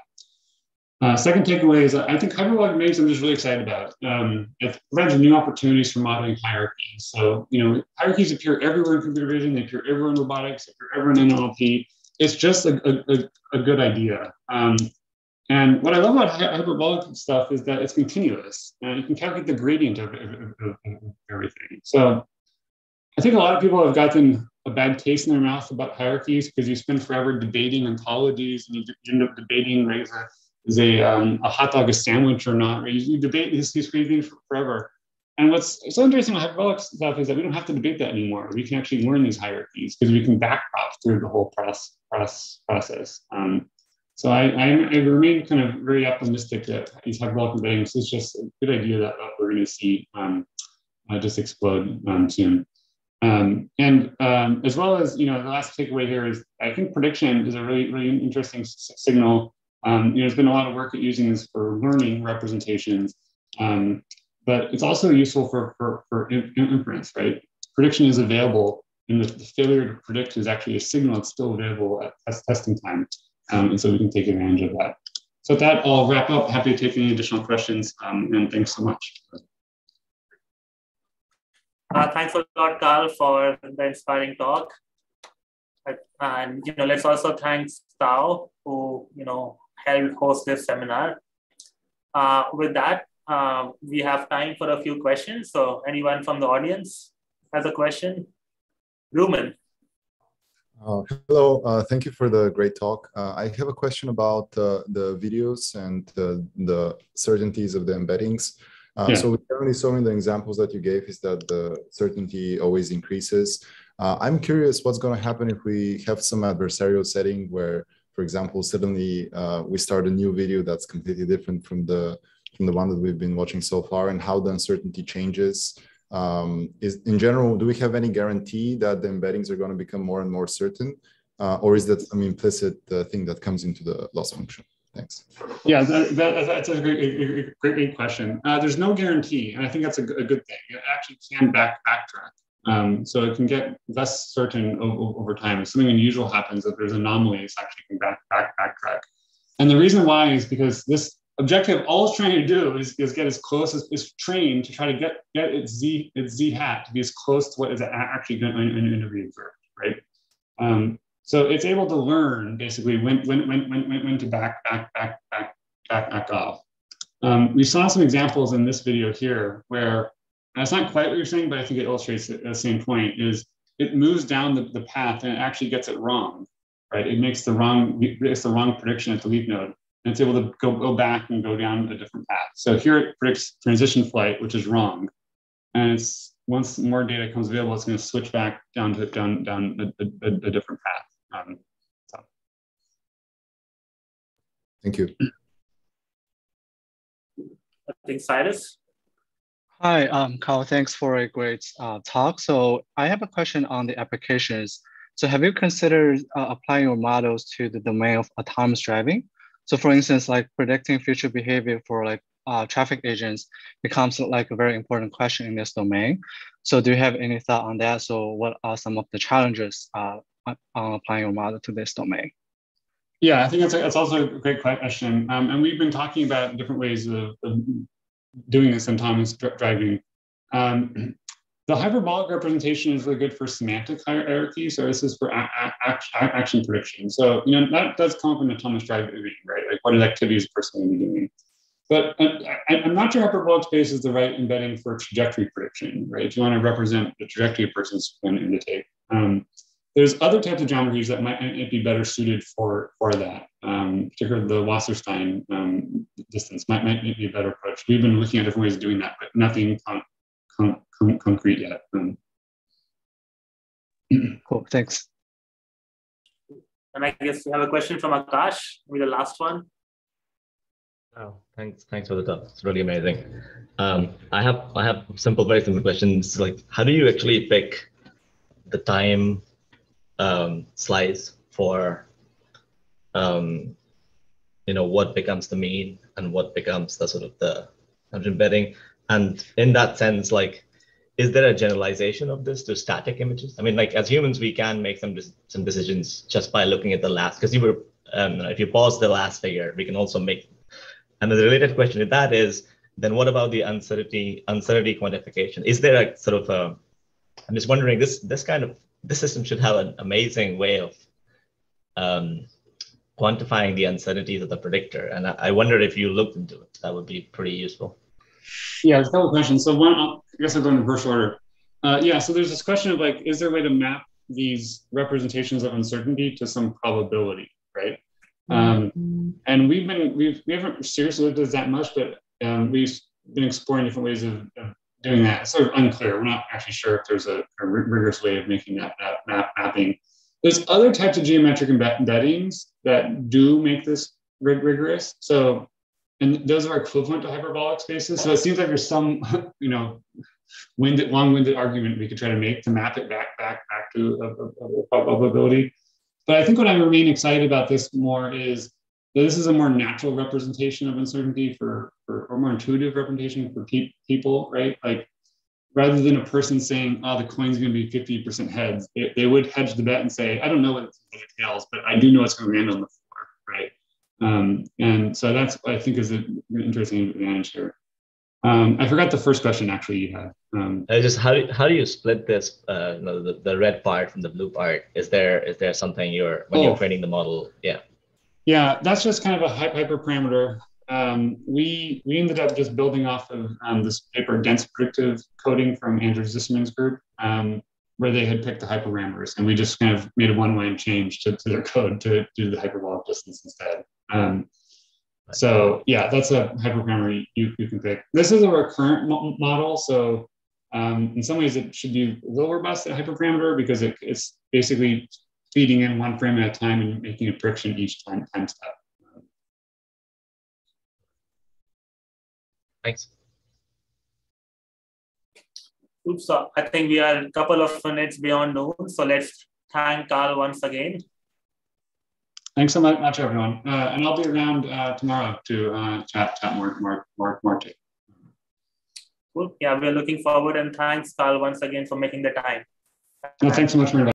Speaker 2: Uh, second takeaway is I think hyperbolic maze I'm just really excited about. Um, it provides new opportunities for modeling hierarchies. So you know, hierarchies appear everywhere in computer vision. They appear everywhere in robotics. They appear everywhere in NLP. It's just a, a, a, a good idea. Um, and what I love about hyperbolic stuff is that it's continuous and you can calculate the gradient of, of, of, of, everything. So I think a lot of people have gotten a bad taste in their mouth about hierarchies because you spend forever debating ontologies and you end up debating, right, is a, um, a hot dog a sandwich or not, right? You, you debate these, these crazy things forever. And what's so interesting about hyperbolic stuff is that we don't have to debate that anymore. We can actually learn these hierarchies because we can backprop through the whole process. process. Um, so I, I, I, remain kind of very optimistic that these hyperbolic embeddings is just a good idea that, that we're going to see um, uh, just explode um, soon. Um, and um, as well as, you know, the last takeaway here is I think prediction is a really, really interesting signal. Um, you know, there's been a lot of work at using this for learning representations, um, but it's also useful for, for, for inference, right? Prediction is available and the, the failure to predict is actually a signal that's still available at test testing time. Um, and so we can take advantage of that. So with that, I'll wrap up. Happy to take any additional questions, um, and thanks so much.
Speaker 1: Uh, thanks a lot, Carl, for the inspiring talk. And you know, let's also thank Tao, who you know helped host this seminar. Uh, with that, um, we have time for a few questions. So, anyone from the audience has a question? Ruben.
Speaker 3: Uh, hello, uh, thank you for the great talk. Uh, I have a question about uh, the videos and the certainties of the embeddings. Uh, yeah. So we currently some of the examples that you gave is that the certainty always increases. Uh, I'm curious what's going to happen if we have some adversarial setting where, for example, suddenly we start a new video that's completely different from the from the one that we've been watching so far and how the uncertainty changes um, is in general, do we have any guarantee that the embeddings are going to become more and more certain? Uh, or is that some implicit uh, thing that comes into the loss function? Thanks.
Speaker 2: Yeah, that, that, that's a great, great, great question. Uh, there's no guarantee, and I think that's a, a good thing. It actually can back backtrack. Um, so it can get less certain over, time. If something unusual happens, if there's anomalies, actually can back, back backtrack. And the reason why is because this objective, all it's trying to do is, is get as close as is trained to try to get, get its Z its Z hat to be as close to what is actually going to be observed, right? Um, so it's able to learn basically when when when when when to back back back back back back off. Um, we saw some examples in this video here where that's not quite what you're saying, but I think it illustrates the same point. Is it moves down the, the path and it actually gets it wrong, right? It makes the wrong it's the wrong prediction at the leaf node and it's able to go, go back and go down a different path. So here it predicts transition flight, which is wrong. And it's once more data comes available, it's going to switch back down to down down a, a, a different path. Um, so.
Speaker 3: Thank you.
Speaker 1: I think Cyrus.
Speaker 4: Hi, um, Carl. Thanks for a great uh, talk. So I have a question on the applications. So have you considered uh, applying your models to the domain of autonomous driving? So for instance, like predicting future behavior for like uh, traffic agents becomes like a very important question in this domain. So do you have any thought on that? So what are some of the challenges uh, on applying your model to this domain?
Speaker 2: Yeah, I think that's, a, that's also a great question. Um, and we've been talking about different ways of, of doing this in autonomous driving. Um, the hyperbolic representation is really good for semantic hierarchy. So this is for action prediction. So, you know, that does come in autonomous driving, right? Like what activities a person going to be doing. But uh, I, am not sure hyperbolic space is the right embedding for trajectory prediction, right? If you want to represent the trajectory a person's going to take. Um, there's other types of geometries that might, might be better suited for for that. Um, particularly the Wasserstein um, distance might, might be a better approach. We've been looking at different ways of doing that, but nothing con con concrete yet. Um,
Speaker 4: cool, thanks.
Speaker 1: And I guess we have a question from Akash, maybe the last one.
Speaker 5: Oh, thanks, thanks for the talk. It's really amazing. Um, I have I have simple, very simple questions. Like, how do you actually pick the time um, slice for um, you know what becomes the mean and what becomes the sort of the embedding and in that sense like is there a generalization of this to static images i mean like as humans we can make some some decisions just by looking at the last because you were um, if you pause the last figure we can also make and the related question to that is then what about the uncertainty uncertainty quantification is there a sort of a i'm just wondering this this kind of this system should have an amazing way of um, quantifying the uncertainties of the predictor. And I, I wonder if you looked into it, that would be pretty useful.
Speaker 2: Yeah, a couple questions. So one, I guess I'll go in reverse order. Uh, yeah, so there's this question of like, is there a way to map these representations of uncertainty to some probability, right? Um, and we've been we've we haven't seriously looked at that much, but um, we've been exploring different ways of, of doing that. It's sort of unclear. We're not actually sure if there's a, a rigorous way of making that, that map mapping. There's other types of geometric embeddings that do make this rig rigorous. So, and those are equivalent to hyperbolic spaces. So it seems like there's some, you know, winded, long-winded argument we could try to make to map it back, back, back to a, a, a probability. But I think what I remain excited about this more is that this is a more natural representation of uncertainty for, for or more intuitive representation for pe- people, right? Like rather than a person saying, "Oh, the coin's going to be fifty percent heads," they, they, would hedge the bet and say, "I don't know what be tails, but I do know it's going to land on the floor," right? Um, and so that's I think is an interesting advantage here. Um, I forgot the first question actually you had. Um,
Speaker 5: uh, just how do, how do you split this? Uh, you know, the, the red part from the blue part. Is there is there something you're when oh. you're training the model? Yeah.
Speaker 2: Yeah, that's just kind of a hyperparameter. Um, we we ended up just building off of um, this paper, dense predictive coding from Andrew Zisserman's group, um, where they had picked the hyperparameters, and we just kind of made a one-line change to, to their code to do the hyperbolic distance instead. Um, so yeah, that's a hyperparameter you, you can pick. This is a recurrent mo model, so um, in some ways it should be a little robust at hyperparameter because it, it's basically feeding in one frame at a time and making a prediction each time, time step.
Speaker 5: Thanks.
Speaker 1: Oops, so I think we are a couple of minutes beyond noon. So let's thank Carl once again.
Speaker 2: Thanks so much, everyone. Uh, and I'll be around uh, tomorrow to uh, chat, chat more, more, more, more too.
Speaker 1: Cool. Yeah, we're looking forward and thanks, Carl, once again for making the time.
Speaker 2: No, thanks so much for